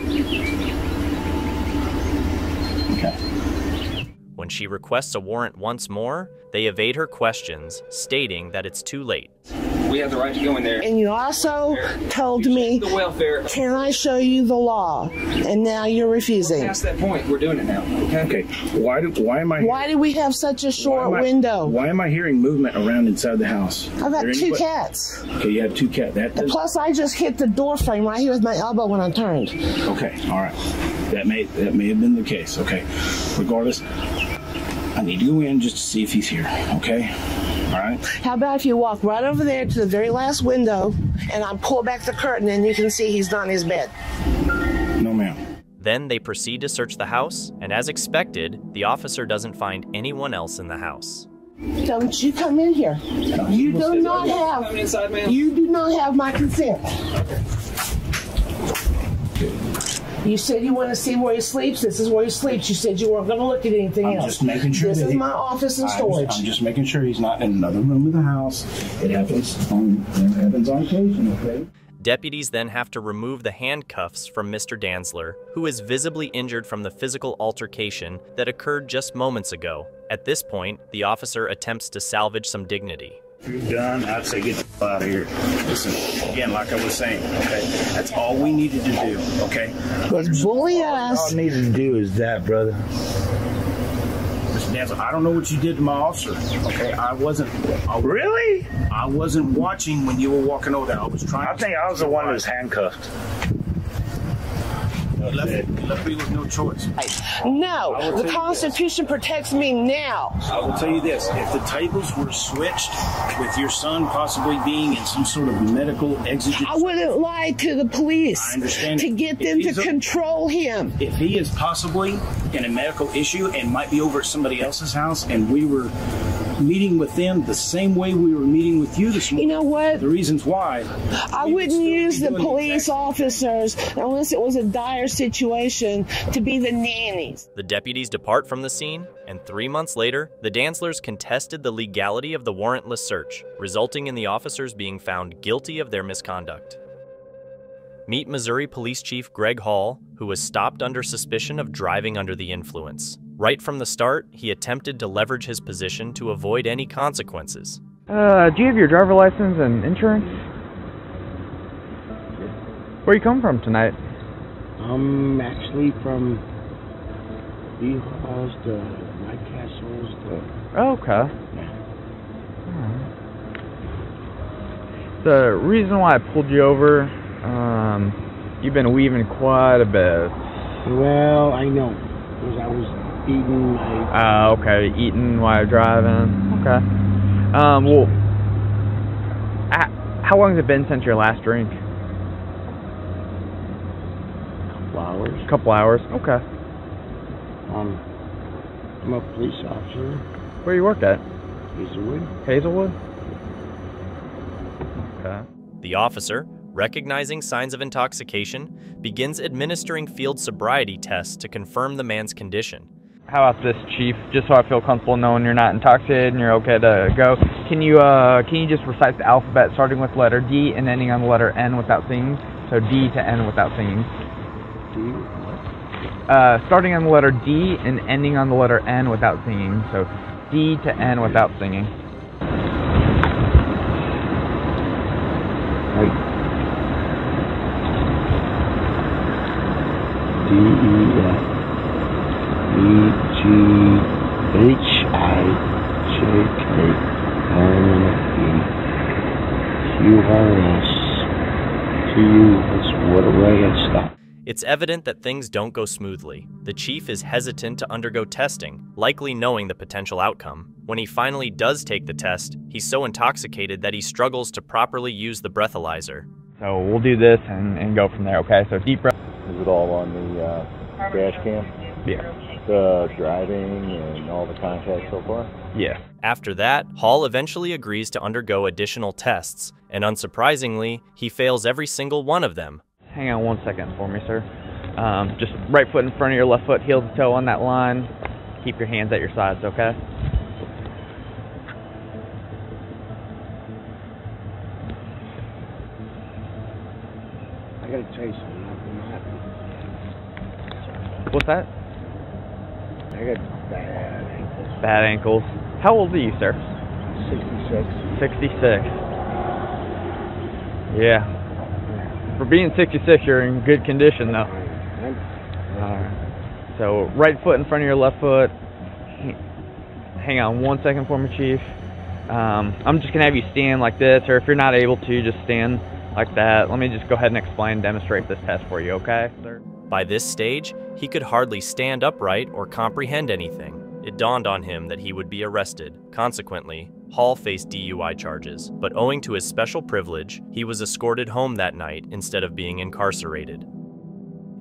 When she requests a warrant once more, they evade her questions, stating that it's too late. We have the right to go in there. And you also told me, The welfare. can I show you the law? And now you're refusing. Past that point, we're doing it now. Okay. Why do, why am I Why did we have such a short why I- window? Why am I hearing movement around inside the house? I've got two anybody- cats. Okay, you have two cats. That does, Plus, I just hit the door frame right here with my elbow when I turned. Okay, all right. That may that may have been the case. Okay. Regardless, I need to go in just to see if he's here. Okay. All right. How about if you walk right over there to the very last window and I pull back the curtain and you can see he's not in his bed? No, ma'am. Then they proceed to search the house, and as expected, the officer doesn't find anyone else in the house. Don't you come in here. You do not have. You do not have my consent. You said you want to see where he sleeps. This is where he sleeps. You said you weren't going to look at anything I'm else. just making sure This that is he- my office and I'm- storage. I'm just making sure he's not in another room of the house. It happens on it happens on occasion. Okay. Deputies then have to remove the handcuffs from Mr. Dantzler, who is visibly injured from the physical altercation that occurred just moments ago. At this point, the officer attempts to salvage some dignity. You're done, I'd say get the out of here. Listen, again, like I was saying, okay, that's all we needed to do, okay? Was bully us. All I needed to do is that, brother. Mr. I don't know what you did to my officer, okay? I wasn't. I, really? I wasn't watching when you were walking over there. I was trying. I think I was the one that was handcuffed. Left, left me with no choice. No, the Constitution protects me now. I will tell you this: if the tables were switched, with your son possibly being in some sort of medical exigent, I wouldn't lie to the police to get them to a- control him. if he is possibly in a medical issue and might be over at somebody else's house, and we were meeting with them the same way we were meeting with you this morning. You know what? The reasons why. I wouldn't use the police officers unless it was a dire situation to be the nannies. The deputies depart from the scene, and three months later, the Dantzlers contested the legality of the warrantless search, resulting in the officers being found guilty of their misconduct. Meet Missouri Police Chief Greg Hall, who was stopped under suspicion of driving under the influence. Right from the start, he attempted to leverage his position to avoid any consequences. Uh, do you have your driver license and insurance? Where you come from tonight? I'm actually from the halls, the White Castles, the. Oh, okay. The reason why I pulled you over, um, you've been weaving quite a bit. Well, I know, because I was eating my. Uh, okay, eating while driving. Okay. Um, well, h- how long has it been since your last drink? couple hours. A couple hours. Okay. Um, I'm a police officer. Where you work at? Hazelwood. Hazelwood. Okay. The officer, recognizing signs of intoxication, begins administering field sobriety tests to confirm the man's condition. How about this, Chief? Just so I feel comfortable knowing you're not intoxicated and you're okay to go. Can you uh can you just recite the alphabet starting with letter D and ending on the letter N without singing? So D to N without singing. D. Uh, starting on the letter D and ending on the letter N without singing. So D to N without singing. D E E It's evident that things don't go smoothly. The chief is hesitant to undergo testing, likely knowing the potential outcome. When he finally does take the test, he's so intoxicated that he struggles to properly use the breathalyzer. So we'll do this and, and go from there, okay? So deep breath. Is it all on the uh, dash cam? Yeah. The driving and all the contacts so far? Yeah. After that, Hall eventually agrees to undergo additional tests, and unsurprisingly, he fails every single one of them. Hang on one second for me, sir. Um, just right foot in front of your left foot, heel to toe on that line. Keep your hands at your sides, okay? I gotta tell you something. I'm not happy. What's that? I got bad ankles. Bad ankles. How old are you, sir? 66. 66. Yeah. For being 66, you're in good condition, though. Alright. So, right foot in front of your left foot. Hang on one second for me, Chief. Um, I'm just going to have you stand like this, or if you're not able to, just stand like that. Let me just go ahead and explain and demonstrate this test for you, okay, sir? By this stage, he could hardly stand upright or comprehend anything. It dawned on him that he would be arrested. Consequently, Hall faced DUI charges, but owing to his special privilege, he was escorted home that night instead of being incarcerated.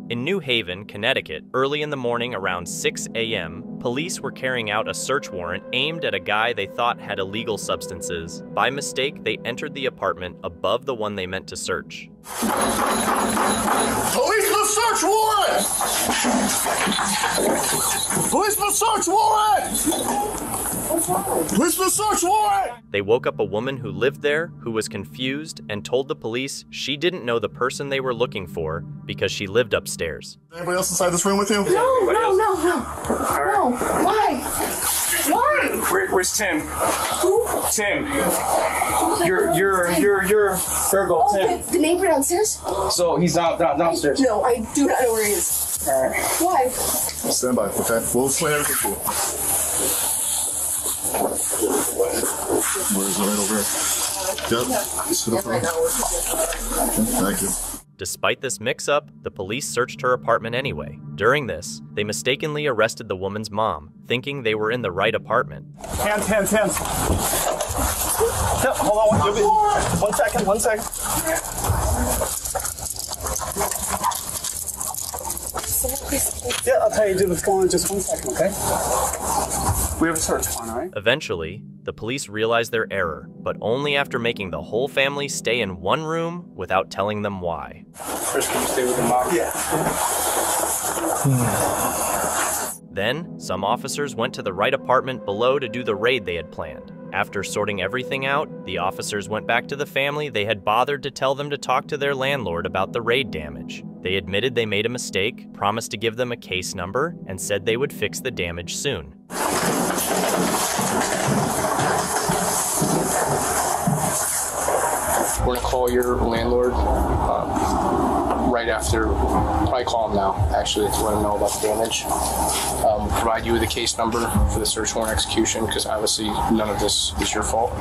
In New Haven, Connecticut, early in the morning around 6 a.m., police were carrying out a search warrant aimed at a guy they thought had illegal substances. By mistake, they entered the apartment above the one they meant to search. Policeman search warrant! Policeman search warrant! Policeman search warrant! They woke up a woman who lived there who was confused and told the police she didn't know the person they were looking for because she lived upstairs. Anybody else inside this room with you? No, no, no, no. No. Why? Why? Where, where's Tim? Who? Tim. Oh, you're you're you're you're Virgo, Oh, Tim. the, the neighbor downstairs? So he's down, down downstairs. No, I do not know where he is. Why? Stand by, okay? We'll explain everything to you. Where's it right over here? Yep. Sit up front. Okay, Thank you. Despite this mix up, the police searched her apartment anyway. During this, they mistakenly arrested the woman's mom, thinking they were in the right apartment. Hands, hands, hands. No, hold on, one, one second, one second. Yeah, I'll tell you what's going on just one second, okay? We have a search warrant, all right? Eventually, the police realized their error, but only after making the whole family stay in one room without telling them why. Chris, can you stay with the mom? Yeah. Then, some officers went to the right apartment below to do the raid they had planned. After sorting everything out, the officers went back to the family they had bothered to tell them to talk to their landlord about the raid damage. They admitted they made a mistake, promised to give them a case number, and said they would fix the damage soon. We're gonna call your landlord um, right after. Probably call him now, actually, to let him know about the damage. Um, provide you with a case number for the search warrant execution because obviously none of this is your fault.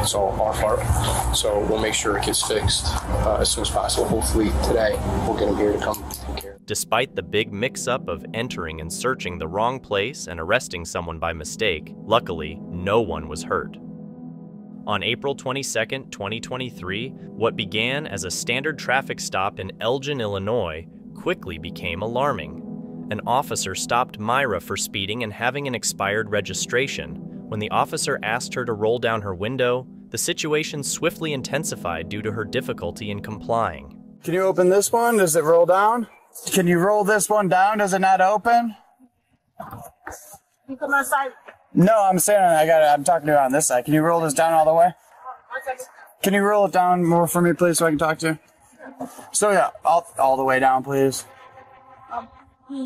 It's all our fault. So we'll make sure it gets fixed uh, as soon as possible. Hopefully today we'll get him here to come take care. Despite the big mix up of entering and searching the wrong place and arresting someone by mistake, luckily, no one was hurt. On April 22, 2023, what began as a standard traffic stop in Elgin, Illinois, quickly became alarming. An officer stopped Myra for speeding and having an expired registration. When the officer asked her to roll down her window, the situation swiftly intensified due to her difficulty in complying. Can you open this one? Does it roll down? Can you roll this one down? Does it not open? You come outside. No, I'm saying I got. I'm talking to you on this side. Can you roll this down all the way? Can you roll it down more for me, please, so I can talk to you? So yeah, all, all the way down, please. Um,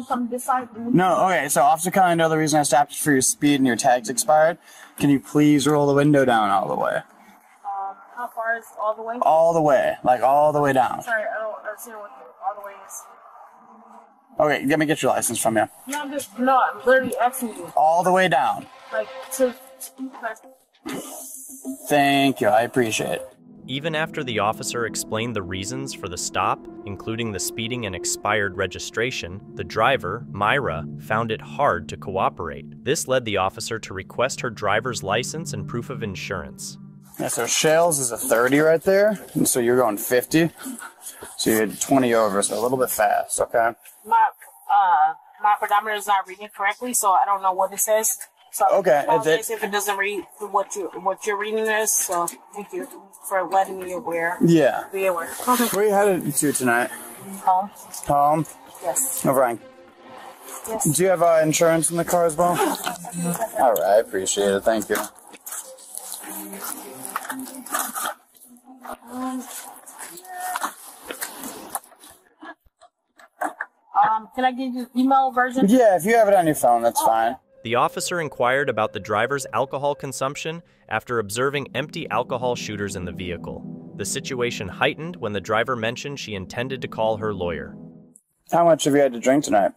can this side? No, okay. So Officer Kelly, I know the reason I stopped is for your speed and your tags expired. Can you please roll the window down all the way? Um, how far is all the way? All the way, like all the way down. Sorry, I don't understand what all the way is. Okay, let me get your license from you. No, I'm just no. I'm literally asking you, All the way down. like, to. Thank you. I appreciate it. Even after the officer explained the reasons for the stop, including the speeding and expired registration, the driver, Myra, found it hard to cooperate. This led the officer to request her driver's license and proof of insurance. Yeah, so Shales is a 30 right there, and so you're going 50. So you had 20 over, so a little bit fast, okay? My uh my pedometer is not reading correctly, so I don't know what it says. So Okay, I it- apologize if it doesn't read what you what you're reading is. So thank you for letting me aware. Yeah. Be aware. Where you headed to tonight? Home. Home? Yes. Over on. Yes. Do you have uh, insurance in the car as well? All right, I appreciate it. Thank you. Um, um, can I give you email version? Yeah, if you have it on your phone, that's fine. The officer inquired about the driver's alcohol consumption after observing empty alcohol shooters in the vehicle. The situation heightened when the driver mentioned she intended to call her lawyer. How much have you had to drink tonight?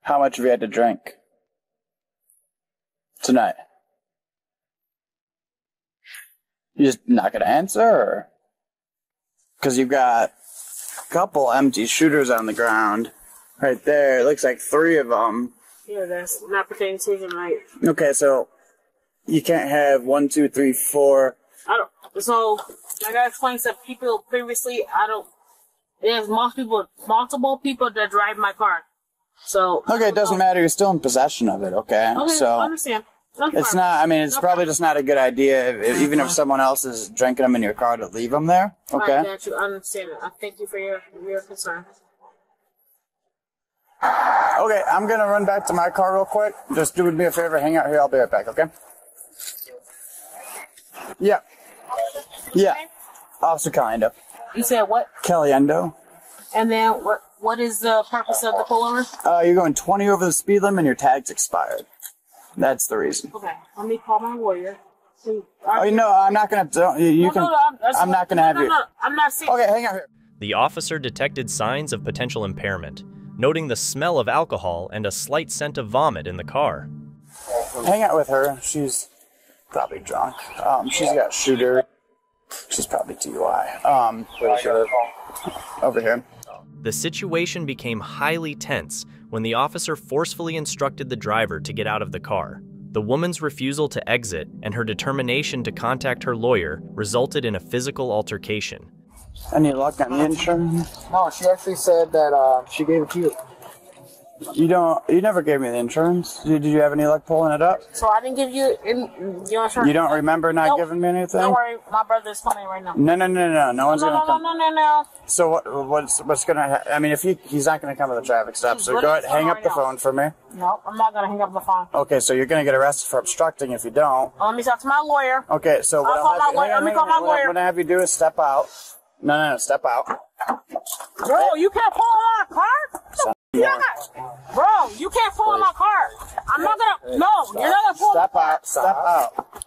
How much have you had to drink tonight? You're just not gonna answer, because you've got a couple empty shooters on the ground right there. It looks like three of them. Yeah, that's not pertaining to right? Okay, so you can't have one, two, three, four. I don't. So, like I explained to people previously, I don't. There's multiple multiple people that drive my car. So Okay, it doesn't matter. You're still in possession of it. Okay, Okay, I so understand. It's not. I mean, it's No probably just not a good idea, if, if- even if someone else is drinking them in your car, to leave them there. I Okay. got you. I understand it. I thank you for your your concern. Okay, I'm gonna run back to my car real quick. Just do me a favor, hang out here. I'll be right back. Okay. Yeah. Yeah. Officer Caliendo. You said what? Caliendo. And then what? What is the purpose of the pullover? Uh, you're going 20 over the speed limit and your tag's expired. That's the reason. Okay, let me call my lawyer. See, Oh, you know, I'm not gonna. Don't, you, you No, can. no, no, I'm- I'm not gonna have no, you. no, I'm not saying. Okay, hang out here. The officer detected signs of potential impairment, noting the smell of alcohol and a slight scent of vomit in the car. Hang out with her. She's probably drunk. Um, she's got shooter. She's probably DUI. Um, over here. The situation became highly tense when the officer forcefully instructed the driver to get out of the car. The woman's refusal to exit and her determination to contact her lawyer resulted in a physical altercation. Any luck on the insurance? No, she actually said that uh, she gave it to you. You don't. You never gave me the insurance. Did, did you have any luck pulling it up? So I didn't give you in, your insurance. You don't remember not Nope. giving me anything? Don't worry, my brother's coming right now. No, no, no, no. No one's no, gonna no, come. no, no, no, no. So what? What's what's gonna? Ha- I mean, if he he's not gonna come to the traffic stop, He's so go ahead, hang up right the now. phone for me. No, I'm not gonna hang up the phone. Okay, so you're gonna get arrested for obstructing if you don't. Let me talk to my lawyer. Okay, so what I'll call I'll my have, lawyer. Let me call my What lawyer. What I have you do is step out. No, no, no, step out. Bro, you can't pull on my car. Son of a You're not- Bro, you can't pull on my car. I'm not gonna. No, you're not gonna pull. Step out. Step out.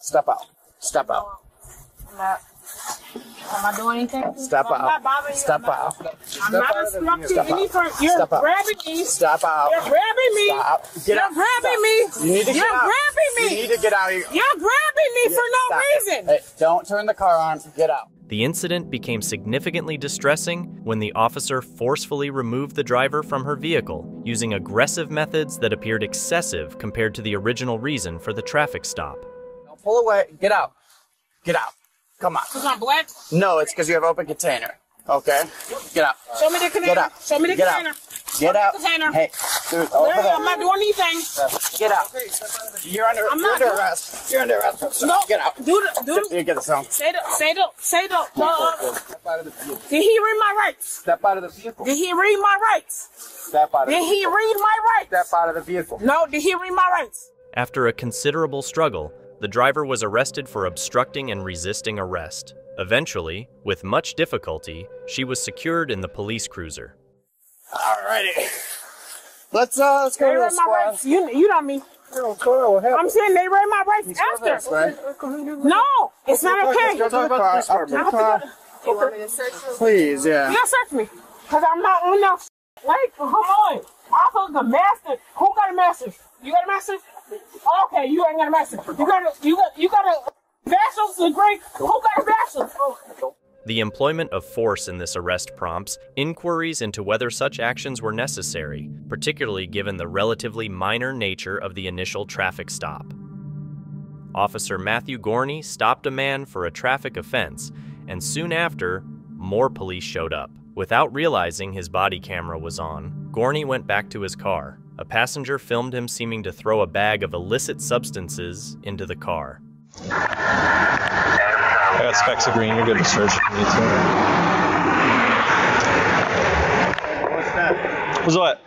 Step out. Step out. I'm not. Am I doing anything? Step out. Step I'm not- out. I'm not obstructing any out. for You're Step out. grabbing me. Step out. You're grabbing me. Stop. Get You're out. grabbing me. You need to You're get out. grabbing me. You need to get out. You- You're grabbing me for no Stop. reason. Hey, don't turn the car on. Get out. The incident became significantly distressing when the officer forcefully removed the driver from her vehicle, using aggressive methods that appeared excessive compared to the original reason for the traffic stop. Pull away. Get out. Get out. Come on. It's not black. No, it's because you have open container. Okay? Get out. Show me the container. Get out. Show me the Get out. Container. Get out. Container. Hey, dude, over Literally, there. I'm not doing anything. Get out. You're under, I'm you're not under arrest. You're under arrest. No. Get out. Do the, do the, You get the sound. say the, say the, say the, the uh, Step out of the vehicle. did he read my rights? Step out of the vehicle. Did he read my rights? Step out of Did he read my rights? Step out of the vehicle. No, did he read my rights? After a considerable struggle, the driver was arrested for obstructing and resisting arrest. Eventually, with much difficulty, she was secured in the police cruiser. Alrighty. Let's uh let's go They to the read my squad. rights. You, you know me. I'm saying they read my rights after. No, it's not okay. Let's go to the car. Up car. You want me to search you? Please, yeah. You don't search me. Because I'm not on no Like, come on. Also, the master. Who got a master? You got a master? Okay, you ain't got a master. You got a, you got, you got a, Vassals are great. Who got vassals? Oh. The employment of force in this arrest prompts inquiries into whether such actions were necessary, particularly given the relatively minor nature of the initial traffic stop. Officer Matthew Gorney stopped a man for a traffic offense, and soon after, more police showed up. Without realizing his body camera was on, Gorney went back to his car. A passenger filmed him seeming to throw a bag of illicit substances into the car. I got specs of green. You're good to search if you need to. What's what?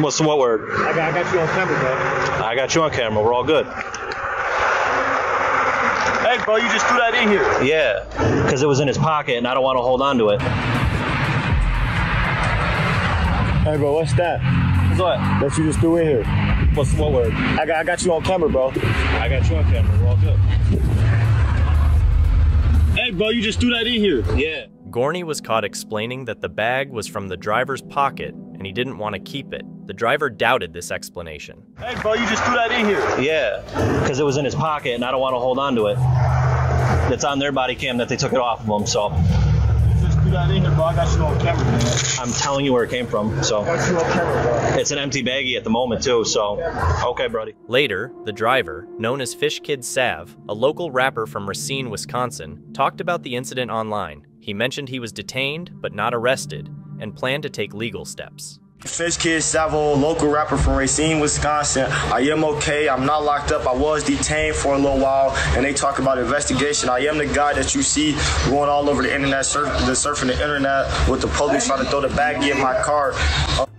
What's the what word? I got, I got you on camera, bro. I got you on camera. We're all good. Hey, bro, you just threw that in here. Yeah, because it was in his pocket and I don't want to hold on to it. Hey, bro, what's that? What's what? That you just threw in here. What's what word? I got, I got you on camera, bro. I got you on camera. We're all good. Hey, bro, you just threw that in here. Yeah. Gorney was caught explaining that the bag was from the driver's pocket and he didn't want to keep it. The driver doubted this explanation. Hey, bro, you just threw that in here. Yeah, because it was in his pocket and I don't want to hold on to it. It's on their body cam that they took it off of him, so You that in here, bro. I got you on camera, man. I'm telling you where it came from. So I got you on camera, it's an empty baggie at the moment too. So okay, buddy. Later, the driver, known as Fish Kid Sav, a local rapper from Racine, Wisconsin, talked about the incident online. He mentioned he was detained but not arrested and planned to take legal steps. Fish Kid Savo, local rapper from Racine, Wisconsin. I am okay. I'm not locked up. I was detained for a little while, and they talk about investigation. I am the guy that you see going all over the internet, surf, the surfing the internet with the police trying to throw the baggie in my car. Um,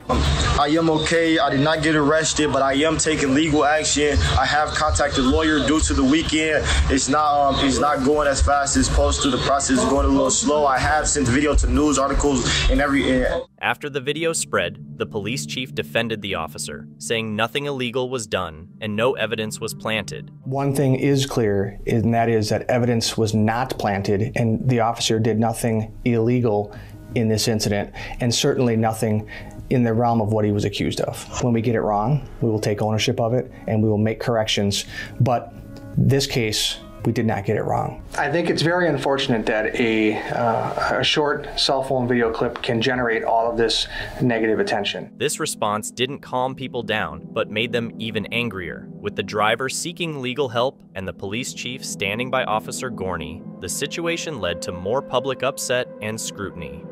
I am okay. I did not get arrested, but I am taking legal action. I have contacted lawyer due to the weekend. It's not um, it's not going as fast as supposed to. The process is going a little slow. I have sent video to news articles and every. And After the video spread, the police chief defended the officer, saying nothing illegal was done and no evidence was planted. One thing is clear, and that is that evidence was not planted, and the officer did nothing illegal in this incident, and certainly nothing in the realm of what he was accused of. When we get it wrong, we will take ownership of it and we will make corrections. But this case, we did not get it wrong. I think it's very unfortunate that a, uh, a short cell phone video clip can generate all of this negative attention. This response didn't calm people down, but made them even angrier. With the driver seeking legal help and the police chief standing by Officer Gorney, the situation led to more public upset and scrutiny.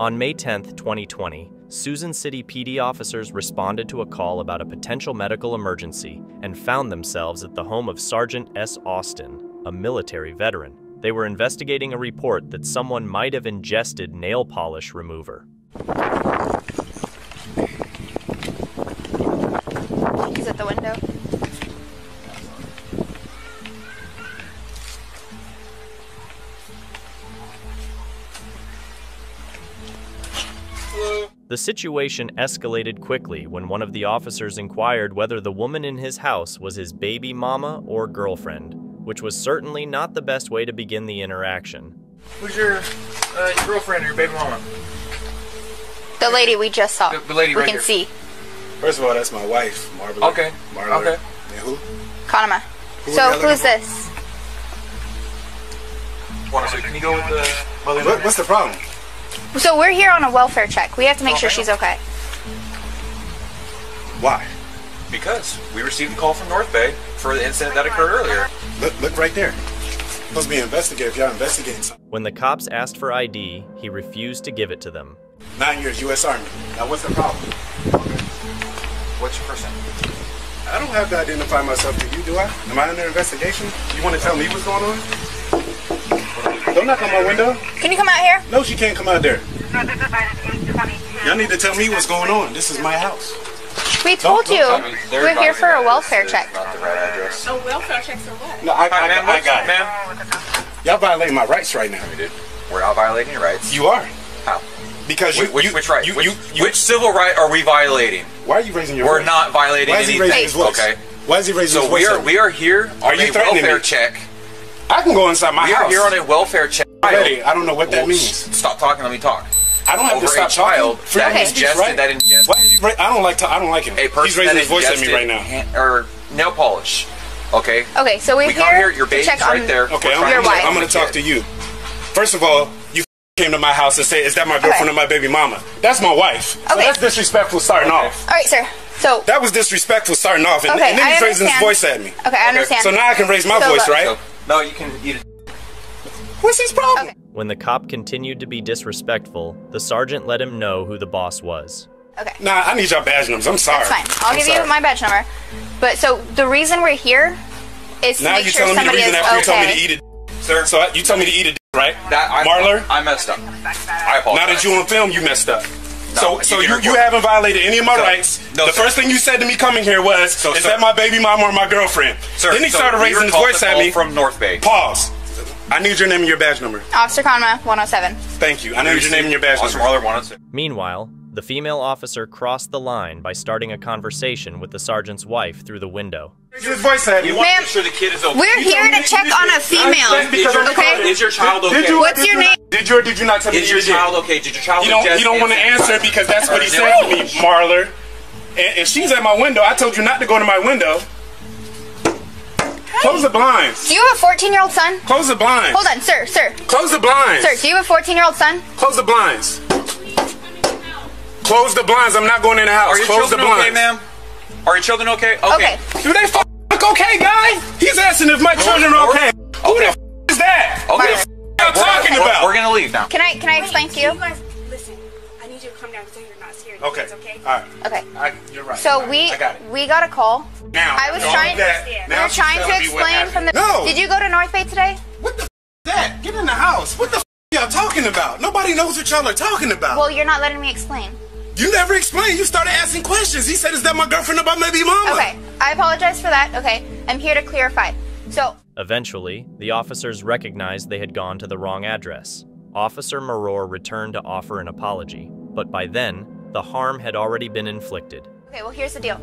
On May 10, 2020, Suisun City PD officers responded to a call about a potential medical emergency and found themselves at the home of Sergeant S. Austin, a military veteran. They were investigating a report that someone might have ingested nail polish remover. He's at the window. The situation escalated quickly when one of the officers inquired whether the woman in his house was his baby mama or girlfriend, which was certainly not the best way to begin the interaction. Who's your, uh, your girlfriend or your baby mama? The lady we just saw. The- the lady we right can here. see. First of all, that's my wife, Marla. Okay. Marla. Okay. And who? Kanama. Who So who's looking this? One second. Can you go with the mother? What, what's the problem? So we're here on a welfare check. We have to make sure she's okay. Why? Because we received a call from North Bay for the incident that occurred earlier. Look, look right there. Supposed to be an investigator if y'all investigating something. When the cops asked for ID, he refused to give it to them. Nine years, U.S. Army. Now, what's the problem? What's your person? I don't have to identify myself to you, do I? Am I under investigation? You want to tell me what's going on? Don't knock on my window. Can you come out here? No, she can't come out there. Y'all need to tell me what's going on. This is my house. We told don't you. tell me. They're We're here for a welfare check. Not the right address. Oh, welfare checks or what? No, I, I, ma'am, I what's- got it. ma'am. Y'all violating my rights right now. We're not violating your rights. You are. How? Because you, which, you, which right? you, which, you, you, which civil right are we violating? Why are you raising your We're voice? not violating Why is he anything. raising his voice? Okay. Why is he raising So his voice? So we are at we are here Are you a threatening welfare me? check. I can go inside my we house. are here on a welfare check. Already, I don't know what that Well, means. Stop talking. Let me talk. I don't have Over to stop a child talking. that Freedom of speech, ingested right? that ingested Why is he I don't like. To, I don't like him. a person He's raising his voice at me right now. hand- or nail polish. Okay. Okay, so we're We come here, here, your to baby's check right on there. Okay, I'm, your gonna- wife. I'm going to talk to you. First of all, you came to my house and said, "Is that my girlfriend or my baby mama?" That's my wife. So Okay. that's disrespectful starting off. All right, sir. So That was disrespectful starting off, and, Okay, and then he's raising his voice at me. Okay, I understand. So now I can raise my So voice, look- right? No, you can eat it. What's his problem? When the cop continued to be disrespectful, the sergeant let him know who the boss was. Okay. Nah, I need your badge numbers. I'm sorry. That's fine. I'll I'm give sorry. you my badge number. But so the reason we're here is to Now make you're sure telling me the somebody reason is after you told me to eat it, sir. So I- you told me to eat it, right? That I, Marler? I messed up. I apologize. Now that you on film, you messed up. No, so you so you, you haven't violated any of my No. rights. No, the sir. first thing you said to me coming here was, So, "Is sir- that my baby mom or my girlfriend?" Sir, then he so started raising his voice at me. from North Bay. Pause. I need your name and your badge number. Officer Conma, 107. Thank you. I need your name and your badge Officer number. Marler wanted to. Oh Meanwhile, the female officer crossed the line by starting a conversation with the sergeant's wife through the window. Raising his voice at. You want to Ma'am, make sure the kid is okay. We're You here to to check on a female. That's because Okay? recording. Is your child Did okay? you, What's your name? Did you or did you not tell me Is you your did? child okay? Did your child You don't, you don't want to answer because that's what he Or said to me, Marler. And, and she's at my window. I told you not to go to my window. Close the blinds. Do you have a 14 year old son? Close the blinds. Hold on, sir, sir. Close the blinds. Sir, do you have a 14 year old son? Close the blinds. Close the blinds. I'm not going in the house. Are your Close the children okay, blinds. ma'am? Are your children okay? Okay. Do they f- okay, guy? He's asking if my children are okay. Who the f- is that? Okay. What the f- y'all talking We're- about? We're gonna leave now. Can I can I explain to you? Listen, I need you to come down so you're not scared. Okay. okay? All right. Okay. I, you're right. So All right. we I got it. we got a call. Now, I was trying. that, we now were trying to telling me what explain from the. happened. No. Did you go to North Bay today? What the is that, get in the house. What the f- y'all talking about? Nobody knows what y'all are talking about. Well, you're not letting me explain. You never explained. You started asking questions. He said, "Is that my girlfriend about my baby mama?" Okay. I apologize for that. Okay. I'm here to clarify. So Eventually, the officers recognized they had gone to the wrong address. Officer Maror returned to offer an apology, but by then, the harm had already been inflicted. okay. Well, here's the deal.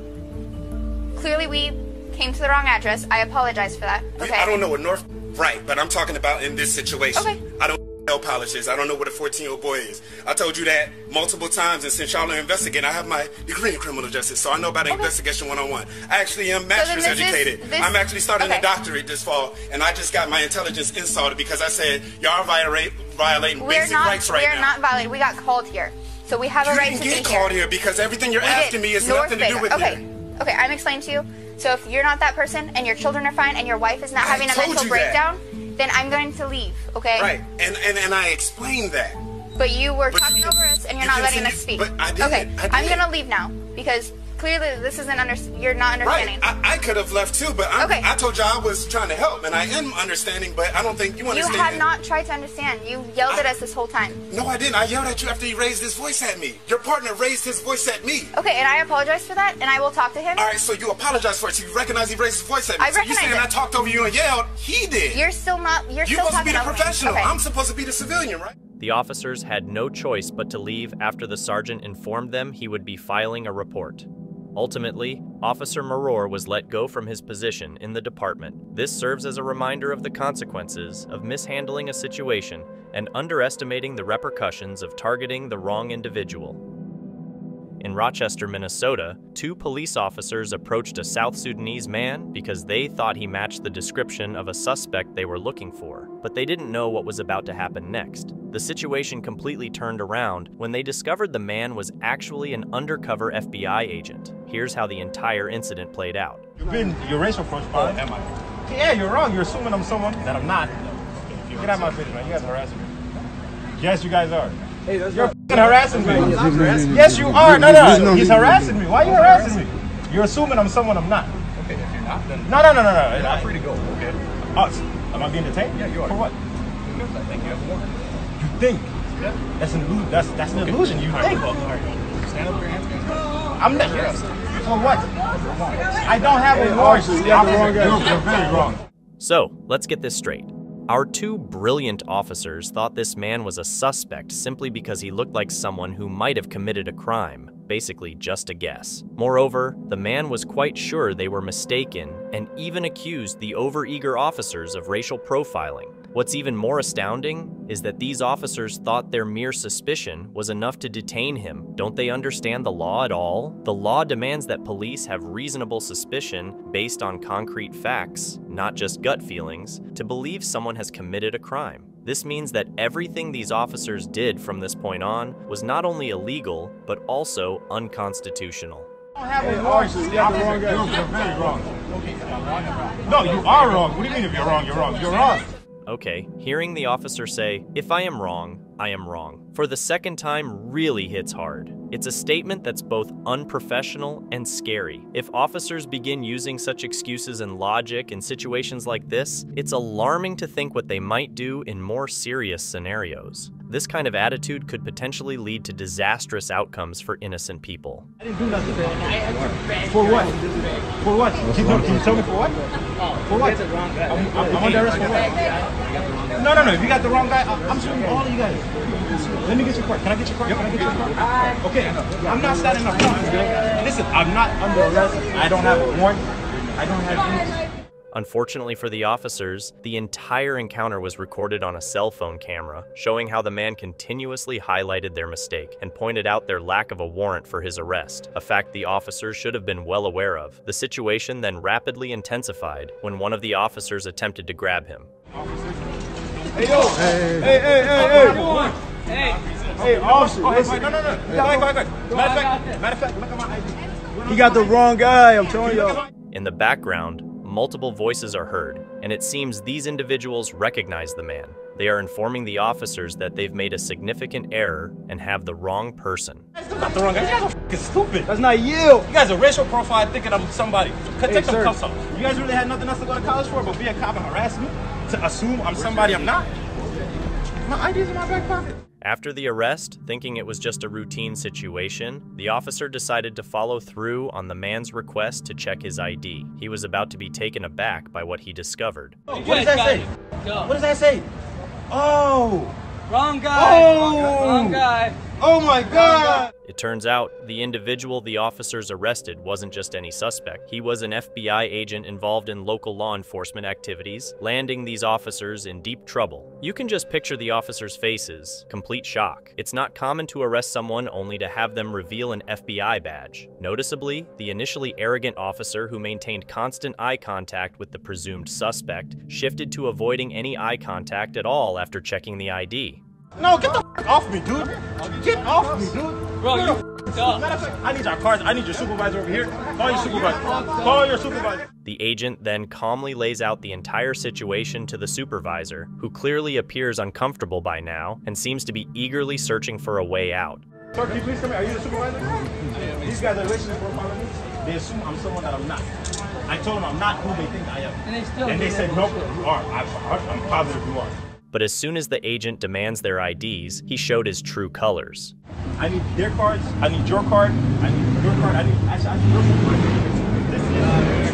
Clearly, we came to the wrong address. I apologize for that. Okay. I don't know what North right, but I'm talking about in this situation. Okay. I don't know nail polishes. I don't know what a 14 year old boy is. I told you that multiple times, and since y'all are investigating, I have my degree in criminal justice, so I know about investigation 101. I actually am master's this is- educated. this- I'm actually starting okay. a doctorate this fall, and I just got my intelligence insulted because I said y'all violate, violating We're basic not. rights right we're now. not violated. We got called here, so we have a right to you right didn't get called here. here because everything you're We asking me is nothing to do with okay. here. Okay, I'm explaining to you. So if you're not that person and your children are fine and your wife is not I having a mental you that. Then I'm going to leave. Okay. Right, and, and and I explained that. But you were But talking you- over us and you're you not letting us speak. but I did, Okay. I I'm gonna leave now because clearly this isn't under. You're not understanding. Right. I, I could have left too, but I'm, Okay. I told you I was trying to help, and I am understanding, but I don't think you understand. you understand. have not tried to understand. You yelled at us this whole time. No, I didn't. I yelled at you after he raised his voice at me. Your partner raised his voice at me. Okay, and I apologize for that, and I will talk to him. All right, so you apologize for it. So you recognize he raised his voice at me. I so you recognize saying it. I talked over you and yelled? He did. You're still not. You're You're still supposed to be the professional. Okay. I'm supposed to be the civilian, right? The officers had no choice but to leave after the sergeant informed them he would be filing a report. Ultimately, Officer Maror was let go from his position in the department. This serves as a reminder of the consequences of mishandling a situation and underestimating the repercussions of targeting the wrong individual. In Rochester, Minnesota, two police officers approached a South Sudanese man because they thought he matched the description of a suspect they were looking for, but they didn't know what was about to happen next. The situation completely turned around when they discovered the man was actually an undercover FBI agent. Here's how the entire incident played out. You've been your racial profile. Oh, am I? Yeah, you're wrong. You're assuming I'm someone that I'm not. Get out of my face, man. You guys are harassing me. Yes, you guys are. Hey, that's you're f***ing harassing me. Yes, you are. No, no, he's harassing me. Why are you harassing me? You're assuming I'm someone I'm not. Okay, if you're not, then no, no, no, no, no. You're not free to go. Okay. Us? Am I being detained? Yeah, you are. For what? I think you have a warrant. You think? That's an illusion. That's that's an illusion. You think? Stand up with your hands. I'm not. For what? I don't have a warrant. You have the wrong guy. You're very wrong. So, let's get this straight. Our two brilliant officers thought this man was a suspect simply because he looked like someone who might have committed a crime, basically just a guess. Moreover, the man was quite sure they were mistaken and even accused the overeager officers of racial profiling. What's even more astounding is that these officers thought their mere suspicion was enough to detain him. Don't they understand the law at all? The law demands that police have reasonable suspicion based on concrete facts, not just gut feelings, to believe someone has committed a crime. This means that everything these officers did from this point on was not only illegal, but also unconstitutional. No, you are wrong. What do you mean if you're wrong? You're wrong. You're wrong. Okay, hearing the officer say, If I am wrong, I am wrong, for the second time really hits hard. It's a statement that's both unprofessional and scary. If officers begin using such excuses and logic in situations like this, it's alarming to think what they might do in more serious scenarios. This kind of attitude could potentially lead to disastrous outcomes for innocent people. I didn't do nothing. For what? For what? Can you, can you tell me for what? For what? I'm, I'm, I'm under arrest for what? No, no, no. If you got the wrong guy, I- I'm suing all of you guys. Let me get your car. Can I get your car? Can I get your car? Okay. I'm not standing up front. Listen, I'm not under arrest. I don't have a warrant. I don't have any. Unfortunately for the officers, the entire encounter was recorded on a cell phone camera, showing how the man continuously highlighted their mistake and pointed out their lack of a warrant for his arrest, a fact the officers should have been well aware of. The situation then rapidly intensified when one of the officers attempted to grab him. Hey, yo. Hey, hey, hey, hey. Hey. Hey, officer. Listen. No, no, no. Go ahead, go ahead. Matter of fact, matter of fact, look at my ID. He got the wrong guy. I'm telling y'all. In the background, multiple voices are heard, and it seems these individuals recognize the man. They are informing the officers that they've made a significant error and have the wrong person. Got the wrong guy. You guys are fucking stupid. That's not you. You guys are racial profile thinking I'm somebody. Take Hey, them sir. cuffs off. You guys really had nothing else to go to college for but be a cop and harass me? To assume I'm somebody I'm not? My ID's in my back pocket. After the arrest, thinking it was just a routine situation, the officer decided to follow through on the man's request to check his ID. He was about to be taken aback by what he discovered. What does that say? What does that say? Oh. Wrong guy. Oh. Wrong guy. Oh my God. It turns out the individual the officers arrested wasn't just any suspect. He was an FBI agent involved in local law enforcement activities, landing these officers in deep trouble. You can just picture the officers' faces, complete shock. It's not common to arrest someone only to have them reveal an FBI badge. Noticeably, the initially arrogant officer who maintained constant eye contact with the presumed suspect shifted to avoiding any eye contact at all after checking the ID. No, get the f- off me, dude. Get off me, dude. Bro, You're you Matter of fact, I need our cards. I need your supervisor over here. Call your supervisor. Call your supervisor. The agent then calmly lays out the entire situation to the supervisor, who clearly appears uncomfortable by now and seems to be eagerly searching for a way out. Sir, can you please come here? Are you the supervisor? These guys are racially profiling me. They assume I'm someone that I'm not. I told them I'm not who they think I am. And they still And they said, that. nope, you are. I'm, I'm positive you are. But as soon as the agent demands their IDs, he showed his true colors. I need their cards. I need your card. I need your card. I need, actually, I need your supervisor. This is,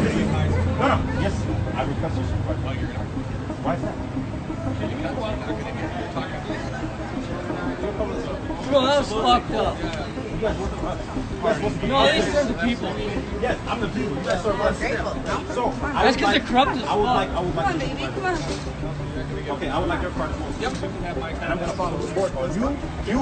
this is, no, no, yes, I request your supervisor. Why is that? Bro, that was fucked up. You guys work for us. You guys supposed to be No, they us. serve the people. Yes, I'm the people. You guys serve us. So, I That's would 'cause like- they're corrupt as I would fuck. like, I would like. Come on, your baby, supervisor. Okay, I would like your card. Yep. And I'm gonna follow the report on you, you,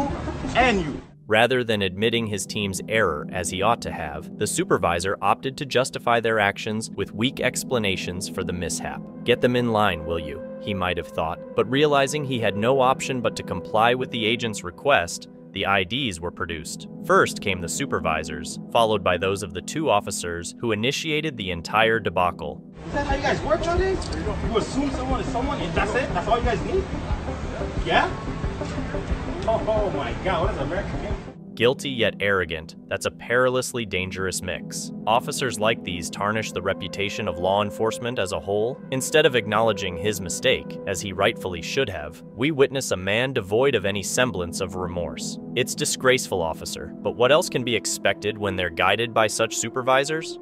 and you. Rather than admitting his team's error as he ought to have, the supervisor opted to justify their actions with weak explanations for the mishap. Get them in line, will you? He might have thought, but realizing he had no option but to comply with the agent's request, the IDs were produced. First came the supervisors, followed by those of the two officers who initiated the entire debacle. Is that how you guys work nowadays? You assume someone is someone, and that's it? That's all you guys need? Yeah? Oh, oh my God, what is American? Guilty yet arrogant, that's a perilously dangerous mix. Officers like these tarnish the reputation of law enforcement as a whole. Instead of acknowledging his mistake, as he rightfully should have, we witness a man devoid of any semblance of remorse. It's disgraceful, officer, but what else can be expected when they're guided by such supervisors?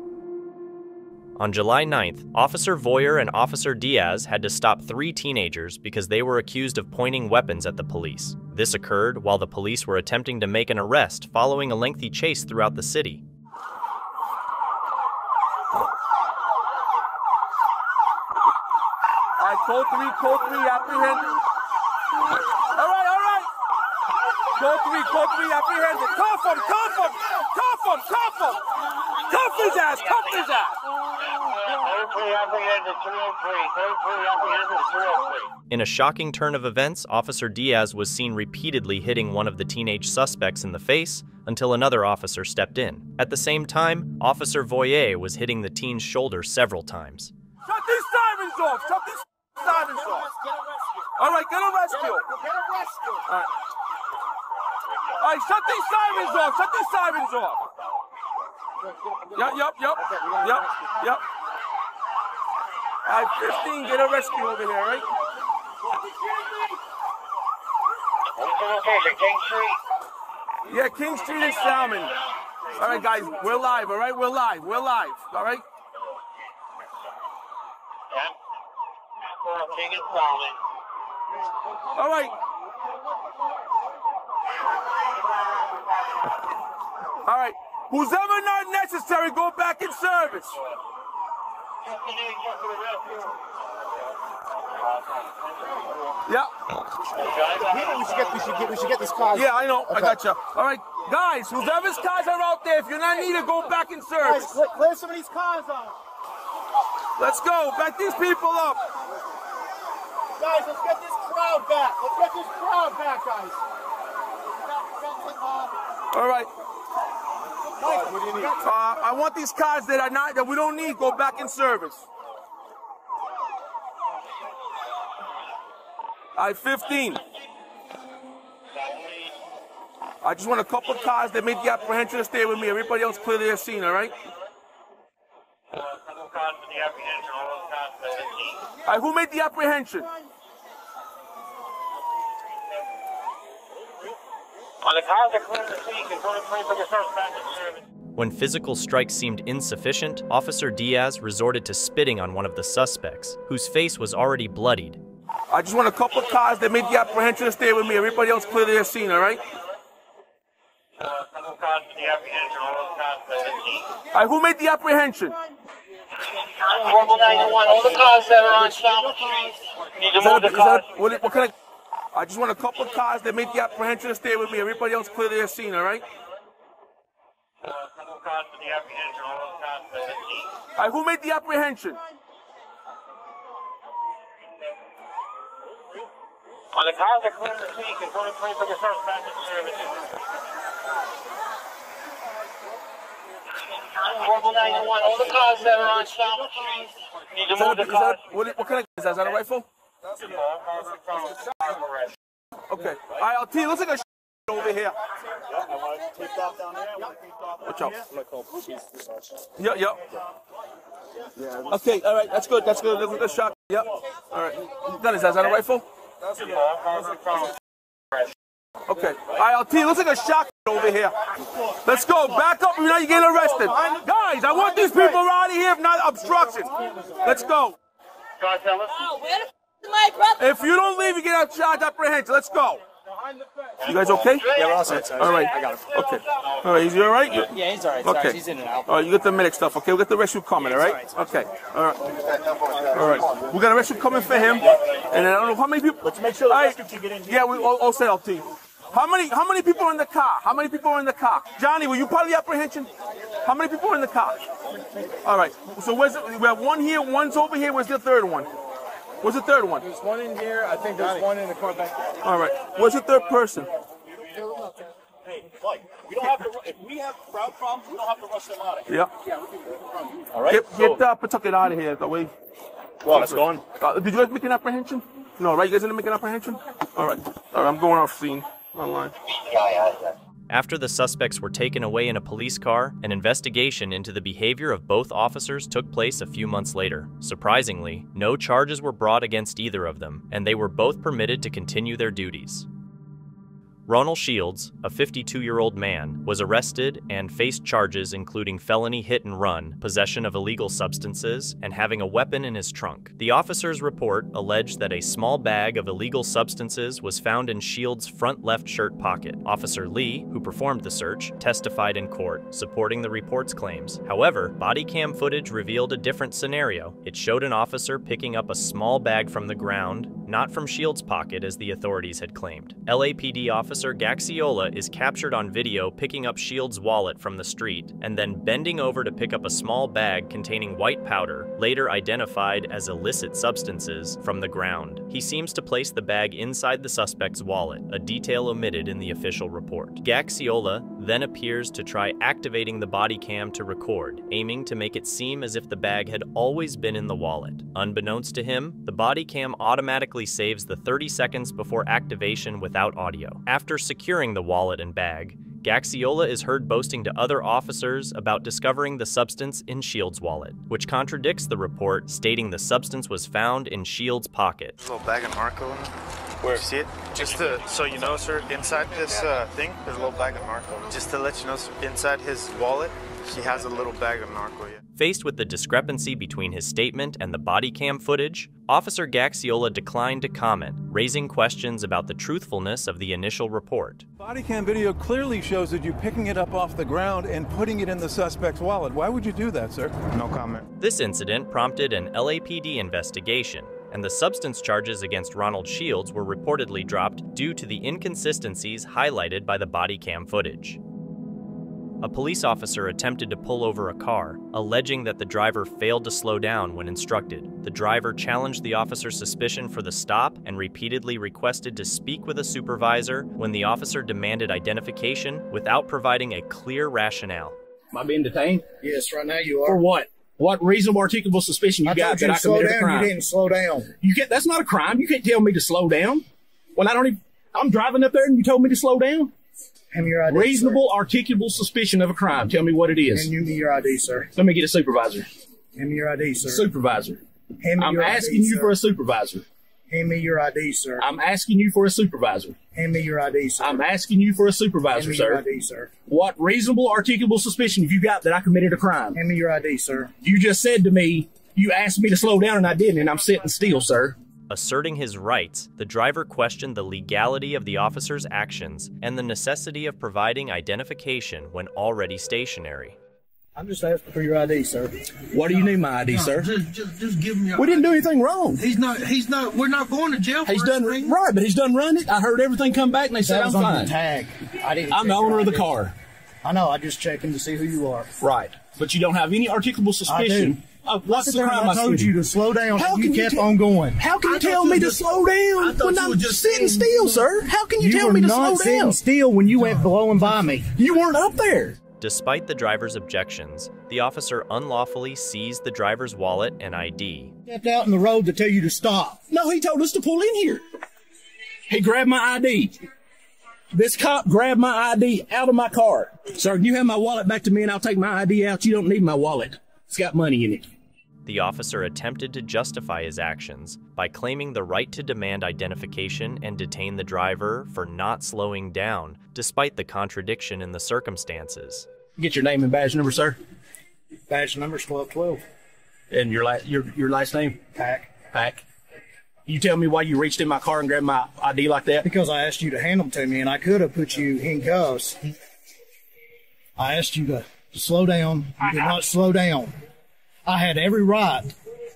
On July 9th, Officer Voyer and Officer Diaz had to stop three teenagers because they were accused of pointing weapons at the police. This occurred while the police were attempting to make an arrest following a lengthy chase throughout the city. Alright, code three, code three, apprehended. All right, all right. Code three, code three, apprehended. Cuff him, cuff him, cuff him, cuff him. Cuff his ass, cuff his ass. In a shocking turn of events, Officer Diaz was seen repeatedly hitting one of the teenage suspects in the face until another officer stepped in. At the same time, Officer Voyer was hitting the teen's shoulder several times. Shut these sirens off. Shut these sirens off. All right, get a rescue. Get a rescue. All right. All right, shut these sirens off. Shut these sirens off. Yup, yup, yup, yup, yup. All right, 15, get a rescue over here, right? King Street. Yeah, King Street is Salmon. All right, guys, we're live, all right? We're live, we're live, all right? King and Salmon. All right. All right. Who's ever not necessary, go back in service. Yeah. We should get, we should get, we should get this car. Yeah, I know. I Okay. got you. All right, guys. Whoever's cars are out there, if you're not needed, go back in service. Guys, clear, clear some of these cars out. Let's go. Back these people up. Guys, let's get this crowd back. Let's get this crowd back, guys. All right. What do you need? Uh, I want these cars that are not that we don't need go back in service. All right, 15. I just want a couple cars that made the apprehension to stay with me. Everybody else clear their scene, all right? All right, who made the apprehension? On the cars that clear the scene, can go to plane for your first service. When physical strikes seemed insufficient, Officer Diaz resorted to spitting on one of the suspects, whose face was already bloodied. I just want a couple of cars that made the apprehension to stay with me. Everybody else clear their scene, all right? All right, who made the apprehension? Rumble 91, all the cars that are on Salmon Street need to move the cars. what, what kind of? I just want a couple of cars that made the apprehension to stay with me. Everybody else clear their scene, all right? All right, who made the apprehension? On the cars that clear the scene, can go to plane for your first back in service. Rumble 91, all the cars that are on Salmon Street need to move the cars. what, what kind of is that? Is that a rifle? Okay. All right, I'll tell you. Looks like a over here. Watch out. Yep, yep. Okay, all right, that's good. That's good. That's a good shot. Yep. All right. That is, is that a rifle? Okay. All right, I'll tell you. Looks like a shot over here. Let's go. Back up. Now you're getting arrested. Guys, I want these people out of here, if not obstruction. Let's go. If you don't leave, you get a charge apprehension. Let's go. You guys okay? Yeah, we're all set, sir. All right. I got him. Okay. All right. Is he all right? Yeah, he's all right, Okay. Sarge. He's in and out. All right. You get the medic stuff. Okay. We got the rescue coming. All right. Okay. All right. All right. We got a rescue coming for him, and I don't know how many people. Let's make sure the rescue can get in. Yeah, we all, all set up, team. How many? How many people are in the car? How many people are in the car? Johnny, were you part of the apprehension? How many people are in the car? All right. So where's the, we have one here, one's over here. Where's the third one? Where's the third one? There's one in here. I think there's one in the car back there. All right. What's the third person? Hey, Mike, we don't have to. If we have crowd problems, we don't have to rush them out of here. Yeah. Yeah. All right. Get, get uh, Pawtucket out of here. That way. Well, let's go on. Uh, did you guys make an apprehension? No, right? You guys didn't make an apprehension? All right. All right. I'm going off scene online. After the suspects were taken away in a police car, an investigation into the behavior of both officers took place a few months later. Surprisingly, no charges were brought against either of them, and they were both permitted to continue their duties. Ronald Shields, a 52 year old man, was arrested and faced charges including felony hit and run, possession of illegal substances, and having a weapon in his trunk. The officer's report alleged that a small bag of illegal substances was found in Shields' front left shirt pocket. Officer Lee, who performed the search, testified in court, supporting the report's claims. However, body cam footage revealed a different scenario. It showed an officer picking up a small bag from the ground, not from Shields' pocket as the authorities had claimed. LAPD officer Gaxiola is captured on video picking up Shields' wallet from the street and then bending over to pick up a small bag containing white powder, later identified as illicit substances, from the ground. He seems to place the bag inside the suspect's wallet, a detail omitted in the official report. Gaxiola then appears to try activating the body cam to record, aiming to make it seem as if the bag had always been in the wallet. Unbeknownst to him, the body cam automatically saves the 30 seconds before activation without audio. After securing the wallet and bag, Gaxiola is heard boasting to other officers about discovering the substance in Shields' wallet, which contradicts the report stating the substance was found in Shields' pocket. There's a little bag of narco in there. Where? You see it? Just to, so you know, sir, inside this uh, thing, there's a little bag of narco. Just to let you know, sir, inside his wallet, he has a little bag of narco. Yeah. Faced with the discrepancy between his statement and the body cam footage, Officer Gaxiola declined to comment, raising questions about the truthfulness of the initial report. Body cam video clearly shows that you picking it up off the ground and putting it in the suspect's wallet. Why would you do that, sir? No comment. This incident prompted an LAPD investigation, and the substance charges against Ronald Shields were reportedly dropped due to the inconsistencies highlighted by the body cam footage. A police officer attempted to pull over a car, alleging that the driver failed to slow down when instructed. The driver challenged the officer's suspicion for the stop and repeatedly requested to speak with a supervisor when the officer demanded identification without providing a clear rationale. Am I being detained? Yes, right now you are. For what? What reasonable articulable suspicion you I got told you that to I slow committed a down. crime? You didn't slow down. You can't. That's not a crime. You can't tell me to slow down when I don't even. I'm driving up there and you told me to slow down. Hand me your ID, Reasonable articulable suspicion of a crime. Tell me what it is. Hand me your ID, sir. Let me get a supervisor. Hand me your ID, sir. Supervisor. Hand me I'm your asking ID, you sir. for a supervisor. Hand me your ID, sir. I'm asking you for a supervisor. Hand me your ID, sir. I'm asking you for a supervisor, sir. ID, sir. What reasonable articulable suspicion have you got that I committed a crime? Hand me your ID, sir. You just said to me, you asked me to slow down and I didn't, and I'm sitting still, sir. Asserting his rights, the driver questioned the legality of the officer's actions and the necessity of providing identification when already stationary. I'm just asking for your ID, sir. What do you need my ID, No, sir? Just, just, just give him your We didn't do anything wrong. He's not, he's not, we're not going to jail for He's done anything. right, but he's done run it. I heard everything come back and they said I'm was on fine. the tag. I didn't I'm the owner of the car. I know, I just checking to see who you are. Right. But you don't have any articulable suspicion of what's I the crime I I told you to slow down How can you you kept on going. How can you thought tell you me were to just- slow down I thought when you I'm were just sitting saying- still, sir? How can you, tell me to not slow sitting down? still when you went blowing by me. You weren't up there. Despite the driver's objections, the officer unlawfully seized the driver's wallet and ID. Stepped out in the road to tell you to stop. No, he told us to pull in here. He grabbed my ID. This cop grabbed my ID out of my car. Sir, can you have my wallet back to me and I'll take my ID out? You don't need my wallet. It's got money in it. The officer attempted to justify his actions by claiming the right to demand identification and detain the driver for not slowing down, despite the contradiction in the circumstances. Get your name and badge number, sir. Badge number's 1212. And your last your your last name? Pack. Pack. You tell me why you reached in my car and grabbed my ID like that? Because I asked you to hand them to me and I could have put you in cuffs. I asked you to slow down. You did not slow down. I had every right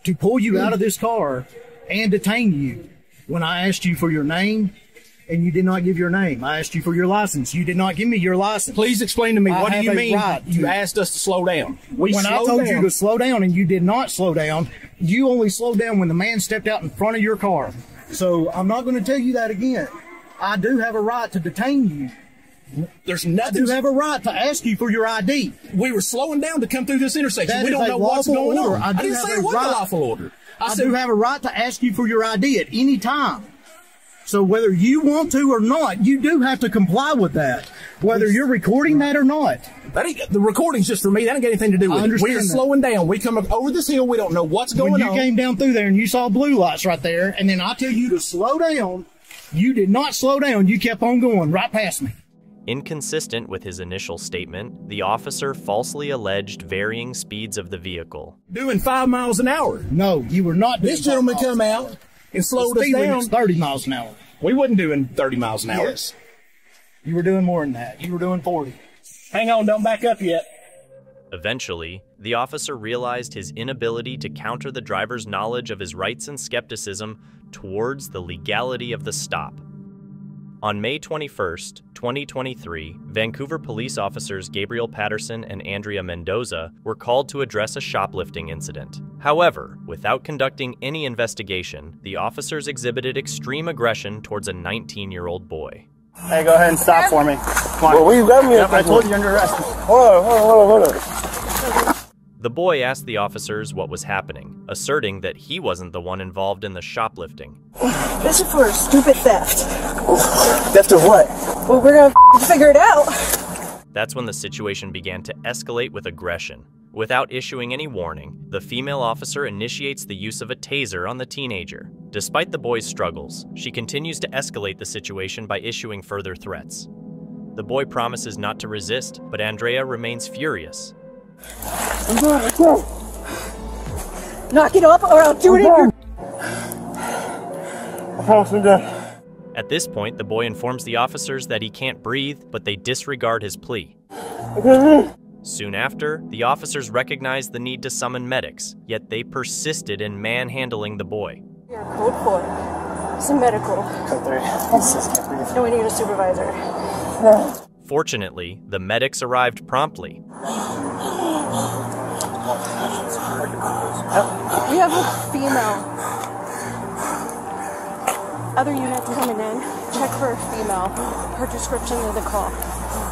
to pull you out of this car and detain you when I asked you for your name and you did not give your name. I asked you for your license. You did not give me your license. Please explain to me I what do you mean right you asked us to slow down. We when I told down. you to slow down and you did not slow down, you only slowed down when the man stepped out in front of your car. So I'm not going to tell you that again. I do have a right to detain you. There's nothing do have a right to ask you for your ID. We were slowing down to come through this intersection. That we don't know what's going order. on. I, do didn't say it was right. a lawful order. I, I, said do have a right to ask you for your ID at any time. So whether you want to or not, you do have to comply with that. Whether you're recording that or not. That ain't, the recording's just for me. That ain't got anything to do I with it. We're that. slowing down. We come up over this hill. We don't know what's going when you on. came down through there and you saw blue lights right there, and then I tell you to slow down, You did not slow down. You kept on going right past me. Inconsistent with his initial statement, the officer falsely alleged varying speeds of the vehicle. Doing five miles an hour. No, you were not. This gentleman come out and slowed us down. Thirty miles an hour. We wasn't doing 30 miles an hour. Yes. You were doing more than that. You were doing forty. Hang on, don't back up yet. Eventually, the officer realized his inability to counter the driver's knowledge of his rights and skepticism towards the legality of the stop. On May 21, 2023, Vancouver police officers Gabriel Patterson and Andrea Mendoza were called to address a shoplifting incident. However, without conducting any investigation, the officers exhibited extreme aggression towards a 19 year old boy. Hey, go ahead and stop for me. Come on. Well, where you got me Yep. I told you you're under arrest. Hold on, hold on, hold on, hold on. The boy asked the officers what was happening, asserting that he wasn't the one involved in the shoplifting. This is for a stupid theft. Theft of what? Well, we're gonna figure it out. That's when the situation began to escalate with aggression. Without issuing any warning, the female officer initiates the use of a taser on the teenager. Despite the boy's struggles, she continues to escalate the situation by issuing further threats. The boy promises not to resist, but Andrea remains furious. I'm going, let's go. Knock it up or I'll do it in your. I promise I'm done. At this point, the boy informs the officers that he can't breathe, but they disregard his plea. Soon after, the officers recognized the need to summon medics, yet they persisted in manhandling the boy. Your code for it. Some medical. Code three. No, we need a supervisor. Fortunately, the medics arrived promptly. We have a female. Other units coming in. Check for a female. Her description of the call.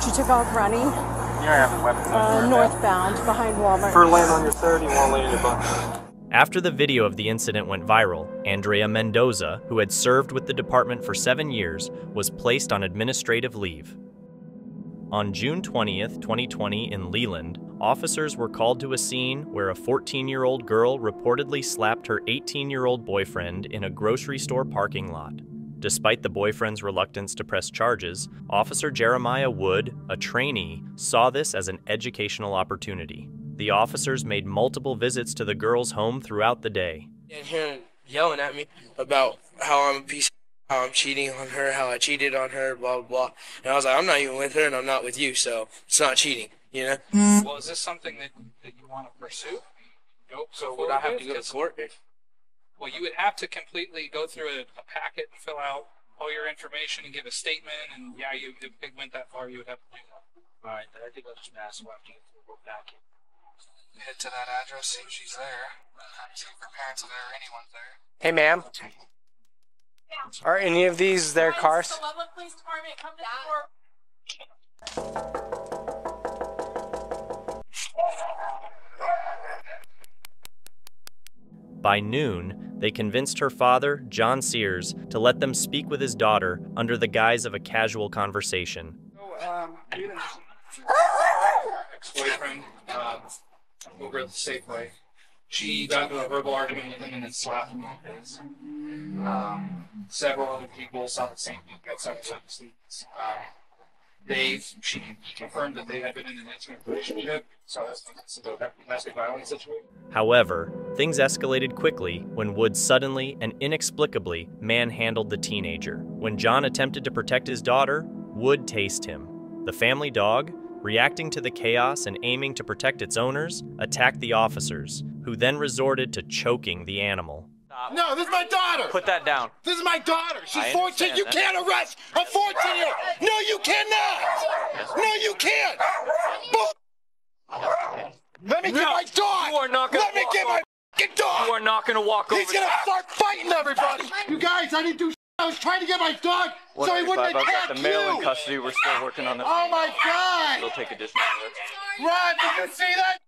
She took off running, You don't have a weapon. uh, northbound behind Walmart. For land on your third, you won't lay in your butt. After the video of the incident went viral, Andrea Mendoza, who had served with the department for seven years, was placed on administrative leave. On June 20th, 2020, in Leland, officers were called to a scene where a 14 year old girl reportedly slapped her 18 year old boyfriend in a grocery store parking lot. Despite the boyfriend's reluctance to press charges, Officer Jeremiah Wood, a trainee, saw this as an educational opportunity. The officers made multiple visits to the girl's home throughout the day. and him yelling at me about how I'm a piece, how I'm cheating on her, how I cheated on her, blah blah blah. And I was like, I'm not even with her, and I'm not with you, so it's not cheating, you know. Mm-hmm. Well, is this something that, that you want to pursue? Nope. So would Would I I have have to to go to court? Well, you would have to completely go through a, a packet and fill out all your information and give a statement. And yeah, you if it went that far, you would have to do that. All right, I think I'll just ask we'll have to get through a packet. Head to that address, see if she's there. See if her parents are there or anyone's there. Hey, ma'am. Are any of these their cars? By noon, they convinced her father, John Sears, to let them speak with his daughter under the guise of a casual conversation. Um, ex-boyfriend over at the Safeway. She got into a verbal argument with him and then slapped him in the face. Um, several other people saw the same thing they, she confirmed that they had been in an intimate relationship, so that's domestic violence situation. However, things escalated quickly when Wood suddenly and inexplicably manhandled the teenager. When John attempted to protect his daughter, Wood tased him. The family dog, reacting to the chaos and aiming to protect its owners, attacked the officers, who then resorted to choking the animal. No, this is my daughter. Put that down. This is my daughter. She's 14. You that. can't arrest a 14 year old. No, you cannot. No, you can't. Let me get my dog. You are not gonna Let me walk get my dog. You are not going to walk He's over. gonna start fighting everybody. You guys, I didn't do. I was trying to get my dog so he wouldn't I've got attack the male in custody. We're still working on the. Oh my God. We'll take additional. Rod, did you see that?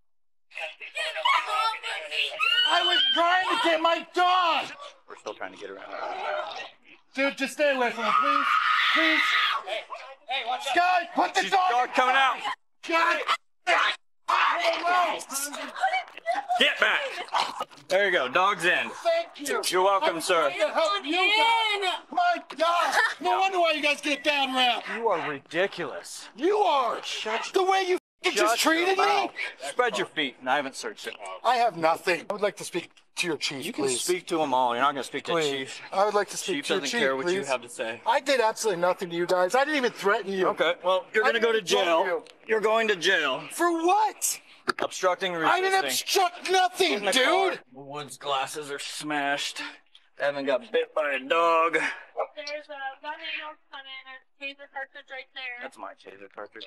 I was trying to get my dog. We're still trying to get around. Dude, just stay away from him, please. Please. Hey, hey, watch out. Guys, put the She's dog. dog coming out. God. Get back. There you go. Dog's in. Thank you. You're welcome, sir. I help you guys. My God. No wonder why you guys get down rap. You are ridiculous. You are. Shut the way you f***ing Shut just treated me. Spread your feet. And I haven't searched it. I have nothing. I would like to speak to your chief, You can please. speak to them all. You're not going to speak to Please. the chief. I would like to speak Chief to your doesn't care what you have to say. I did absolutely nothing to you guys. I didn't even threaten you. Okay, well, you're going to go to jail. You're going to jail. For what? Obstructing I didn't obstruct nothing, the dude. car. Wood's glasses are smashed. Evan got bit by a dog. There's a gun ammo gun and a taser cartridge right there. That's my taser cartridge.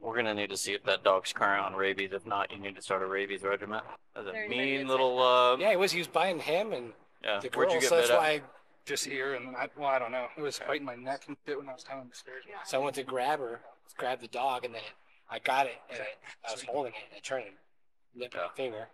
We're gonna need to see if that dog's current on rabies. If not, you need to start a rabies regiment. That's a mean little. Uh, Yeah, it was. He was buying him and Yeah, the where'd girl. you get so that's why I just here and I, well, I don't know. It was biting my neck and shit when I was coming upstairs. So I went to grab her, grab the dog, and then I got it and I was holding it. and I turned and nipped my finger,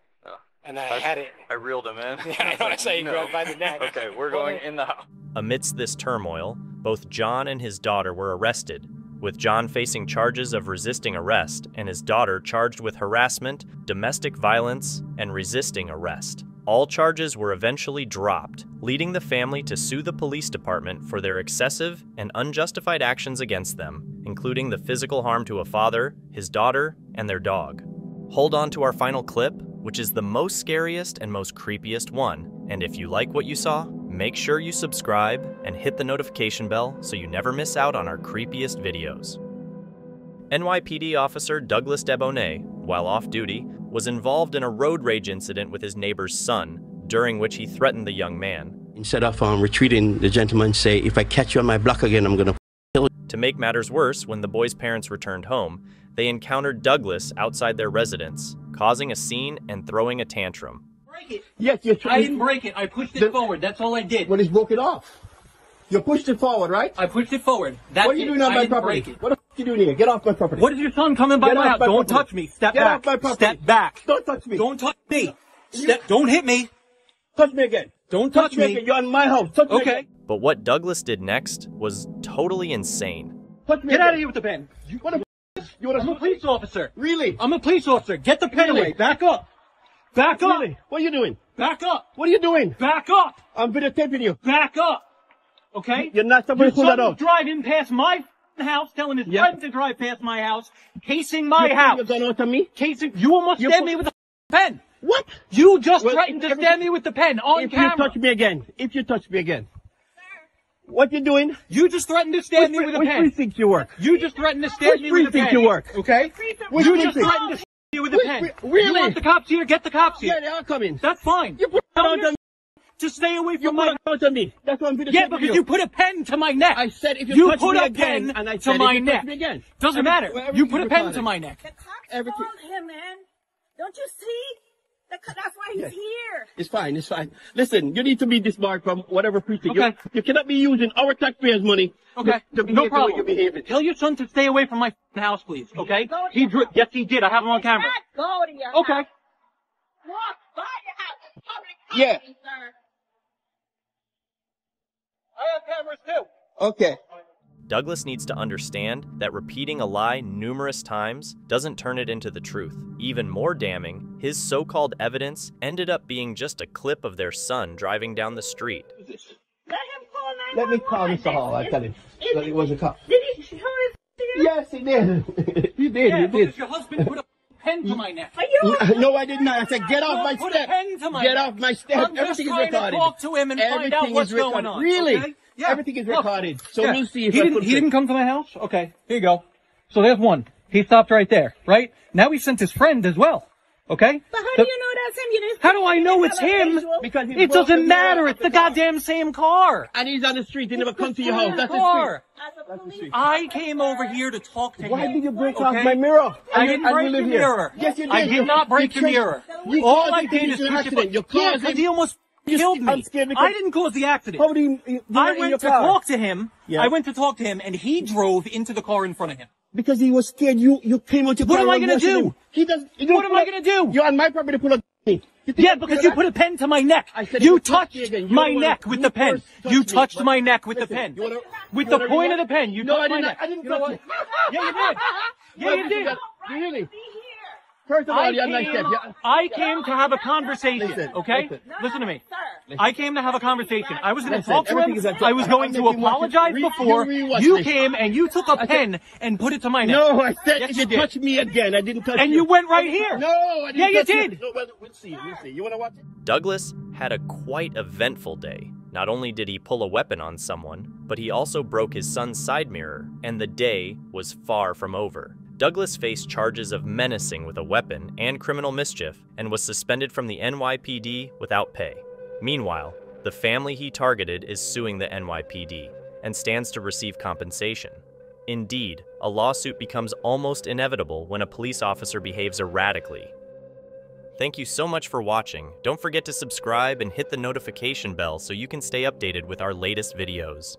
and then I, had it. I reeled him in. Yeah, I know. I saw you No. grab by the neck. Okay, we're going in the house. Amidst this turmoil, both John and his daughter were arrested, with John facing charges of resisting arrest and his daughter charged with harassment, domestic violence, and resisting arrest. All charges were eventually dropped, leading the family to sue the police department for their excessive and unjustified actions against them, including the physical harm to a father, his daughter, and their dog. Hold on to our final clip, which is the most scariest and most creepiest one. And if you like what you saw, make sure you subscribe and hit the notification bell so you never miss out on our creepiest videos. NYPD officer Douglas Debonnet, while off duty, was involved in a road rage incident with his neighbor's son, during which he threatened the young man. Instead of um, retreating, the gentleman say, "If I catch you on my block again, I'm gonna kill you." To make matters worse, when the boy's parents returned home, they encountered Douglas outside their residence, causing a scene and throwing a tantrum. Yes, you're I didn't break it. I pushed it forward. That's all I did. Well, it's broke it off. You pushed it forward, right? I pushed it forward. That's what are you it. doing on I my property? What the f- you doing here? Get off my property. What is your son coming by Get my house? my Don't property. touch me. Step Get back. off my property. Step back. Don't touch me. Don't touch me. Step. Don't hit me. Touch me again. Don't touch, touch me me. again. You're on my house. Touch me Okay. again. But what Douglas did next was totally insane. Touch me Get again. out of here with the pen. You what a you want I'm a police officer. Really? I'm a police officer. Get the pen Really? away. Back up. Back up. Really? What are you doing? Back up. What are you doing? Back up. I'm videotaping you. Back up. Okay? You're not Your supposed to pull that son was out. driving past my house, telling his Yeah. friend to drive past my house, casing my You put house. your gun out on me? Casing. You almost You stabbed me with a pen. What? You just Well, threatened to stab me with the pen on if camera. you touch me again, if you touch me again, what you doing? You just threatened to stab me with a which pen. precinct you work? You just threatened to stab Which me with a precinct pen. you work? Okay? Which you just threatened to stab me with a Which pen. pre- really? You want the cops here? Get the cops here. Yeah, they are coming. That's fine. You put it Tell out your on to stay away from put my. it out on me. That's what I'm videotaping Yeah, because you put a pen to my neck. I said if you, You touch put me a again, pen and I to my neck. touch me again. Doesn't Every- matter. You put a pen to my neck. The Everything. Called him, man. Don't you see? That- That's why he's Yeah. here. It's fine, it's fine. Listen, you need to be disbarred from whatever precinct. Okay. You, you cannot be using our taxpayers' money Okay. to, to no problem. you're behaving. Tell your son to stay away from my house, please. Okay? He drew. Yes, he did. I have him on camera. Go to your Okay. house. Walk by your house. Public Yeah. sir. I have cameras too. Okay. Douglas needs to understand that repeating a lie numerous times doesn't turn it into the truth. Even more damning, his so called evidence ended up being just a clip of their son driving down the street. Let him call 911. Let me call Mr. Hall. I'll tell him Is- that it was a cop. Did he show his Yes, he did. he did, Yeah, he because did. your husband put a pen to my neck. Are you? No, I did not. I said, get off my Put a step. pen to my Get neck. off my step. I'm just Everything is trying to recorded. talk to him and find out what's going on. Really? okay? Yeah. Everything is Look. recorded. So Yeah. we'll see if he I didn't. put He it- didn't come to my house. Okay, here you go. So there's one. He stopped right there. Right now, he sent his friend as well. Okay. But how The- do you know that's him? You didn't How do I know it's him? Because he It doesn't mirror matter. off It's the the goddamn same car. And he's on the street. He never come to your house. That's the car. street. I came over here to talk to Why him. did you break okay? off my mirror? I And you- didn't and you break live the here? mirror. Yes, you did. I did You- not break you the tried- mirror. you All caused I it to did be is an push accident. it. You Yeah, caused because it- he almost You- killed me. I'm scared because- I didn't cause the accident. How do you? you I went to car? talk to him. Yeah. I went to talk to him, and he drove into the car in front of him. Because he was scared. You you came out your What am I gonna do? him. He does. you don't What am I gonna do? You're on my property to pull. You Yeah, because you put a pen to my neck. I said You if you touch me touched you my neck with the pen. You touched my neck with the pen. With the point of the pen. You touched I my neck. I didn't You know touch what? you. Yeah, you did. Yeah, you did. Really? First of all, I you're not came, safe. Yeah. I came to have a conversation, Listen, okay? listen. Listen to me. I came to have a conversation. I was going to talk to him. I was going to making watch it. apologize Re- before. you You this. came and you took a I said- pen and put it to my neck. No, I said Yes, you you did. touch me again, I didn't touch And you. you went right here. No, I didn't Yeah, you touch did. No, well, we'll see. We'll see. You want to watch it? Douglas had a quite eventful day. Not only did he pull a weapon on someone, but he also broke his son's side mirror, and the day was far from over. Douglas faced charges of menacing with a weapon and criminal mischief and was suspended from the NYPD without pay. Meanwhile, the family he targeted is suing the NYPD and stands to receive compensation. Indeed, a lawsuit becomes almost inevitable when a police officer behaves erratically. Thank you so much for watching. Don't forget to subscribe and hit the notification bell so you can stay updated with our latest videos.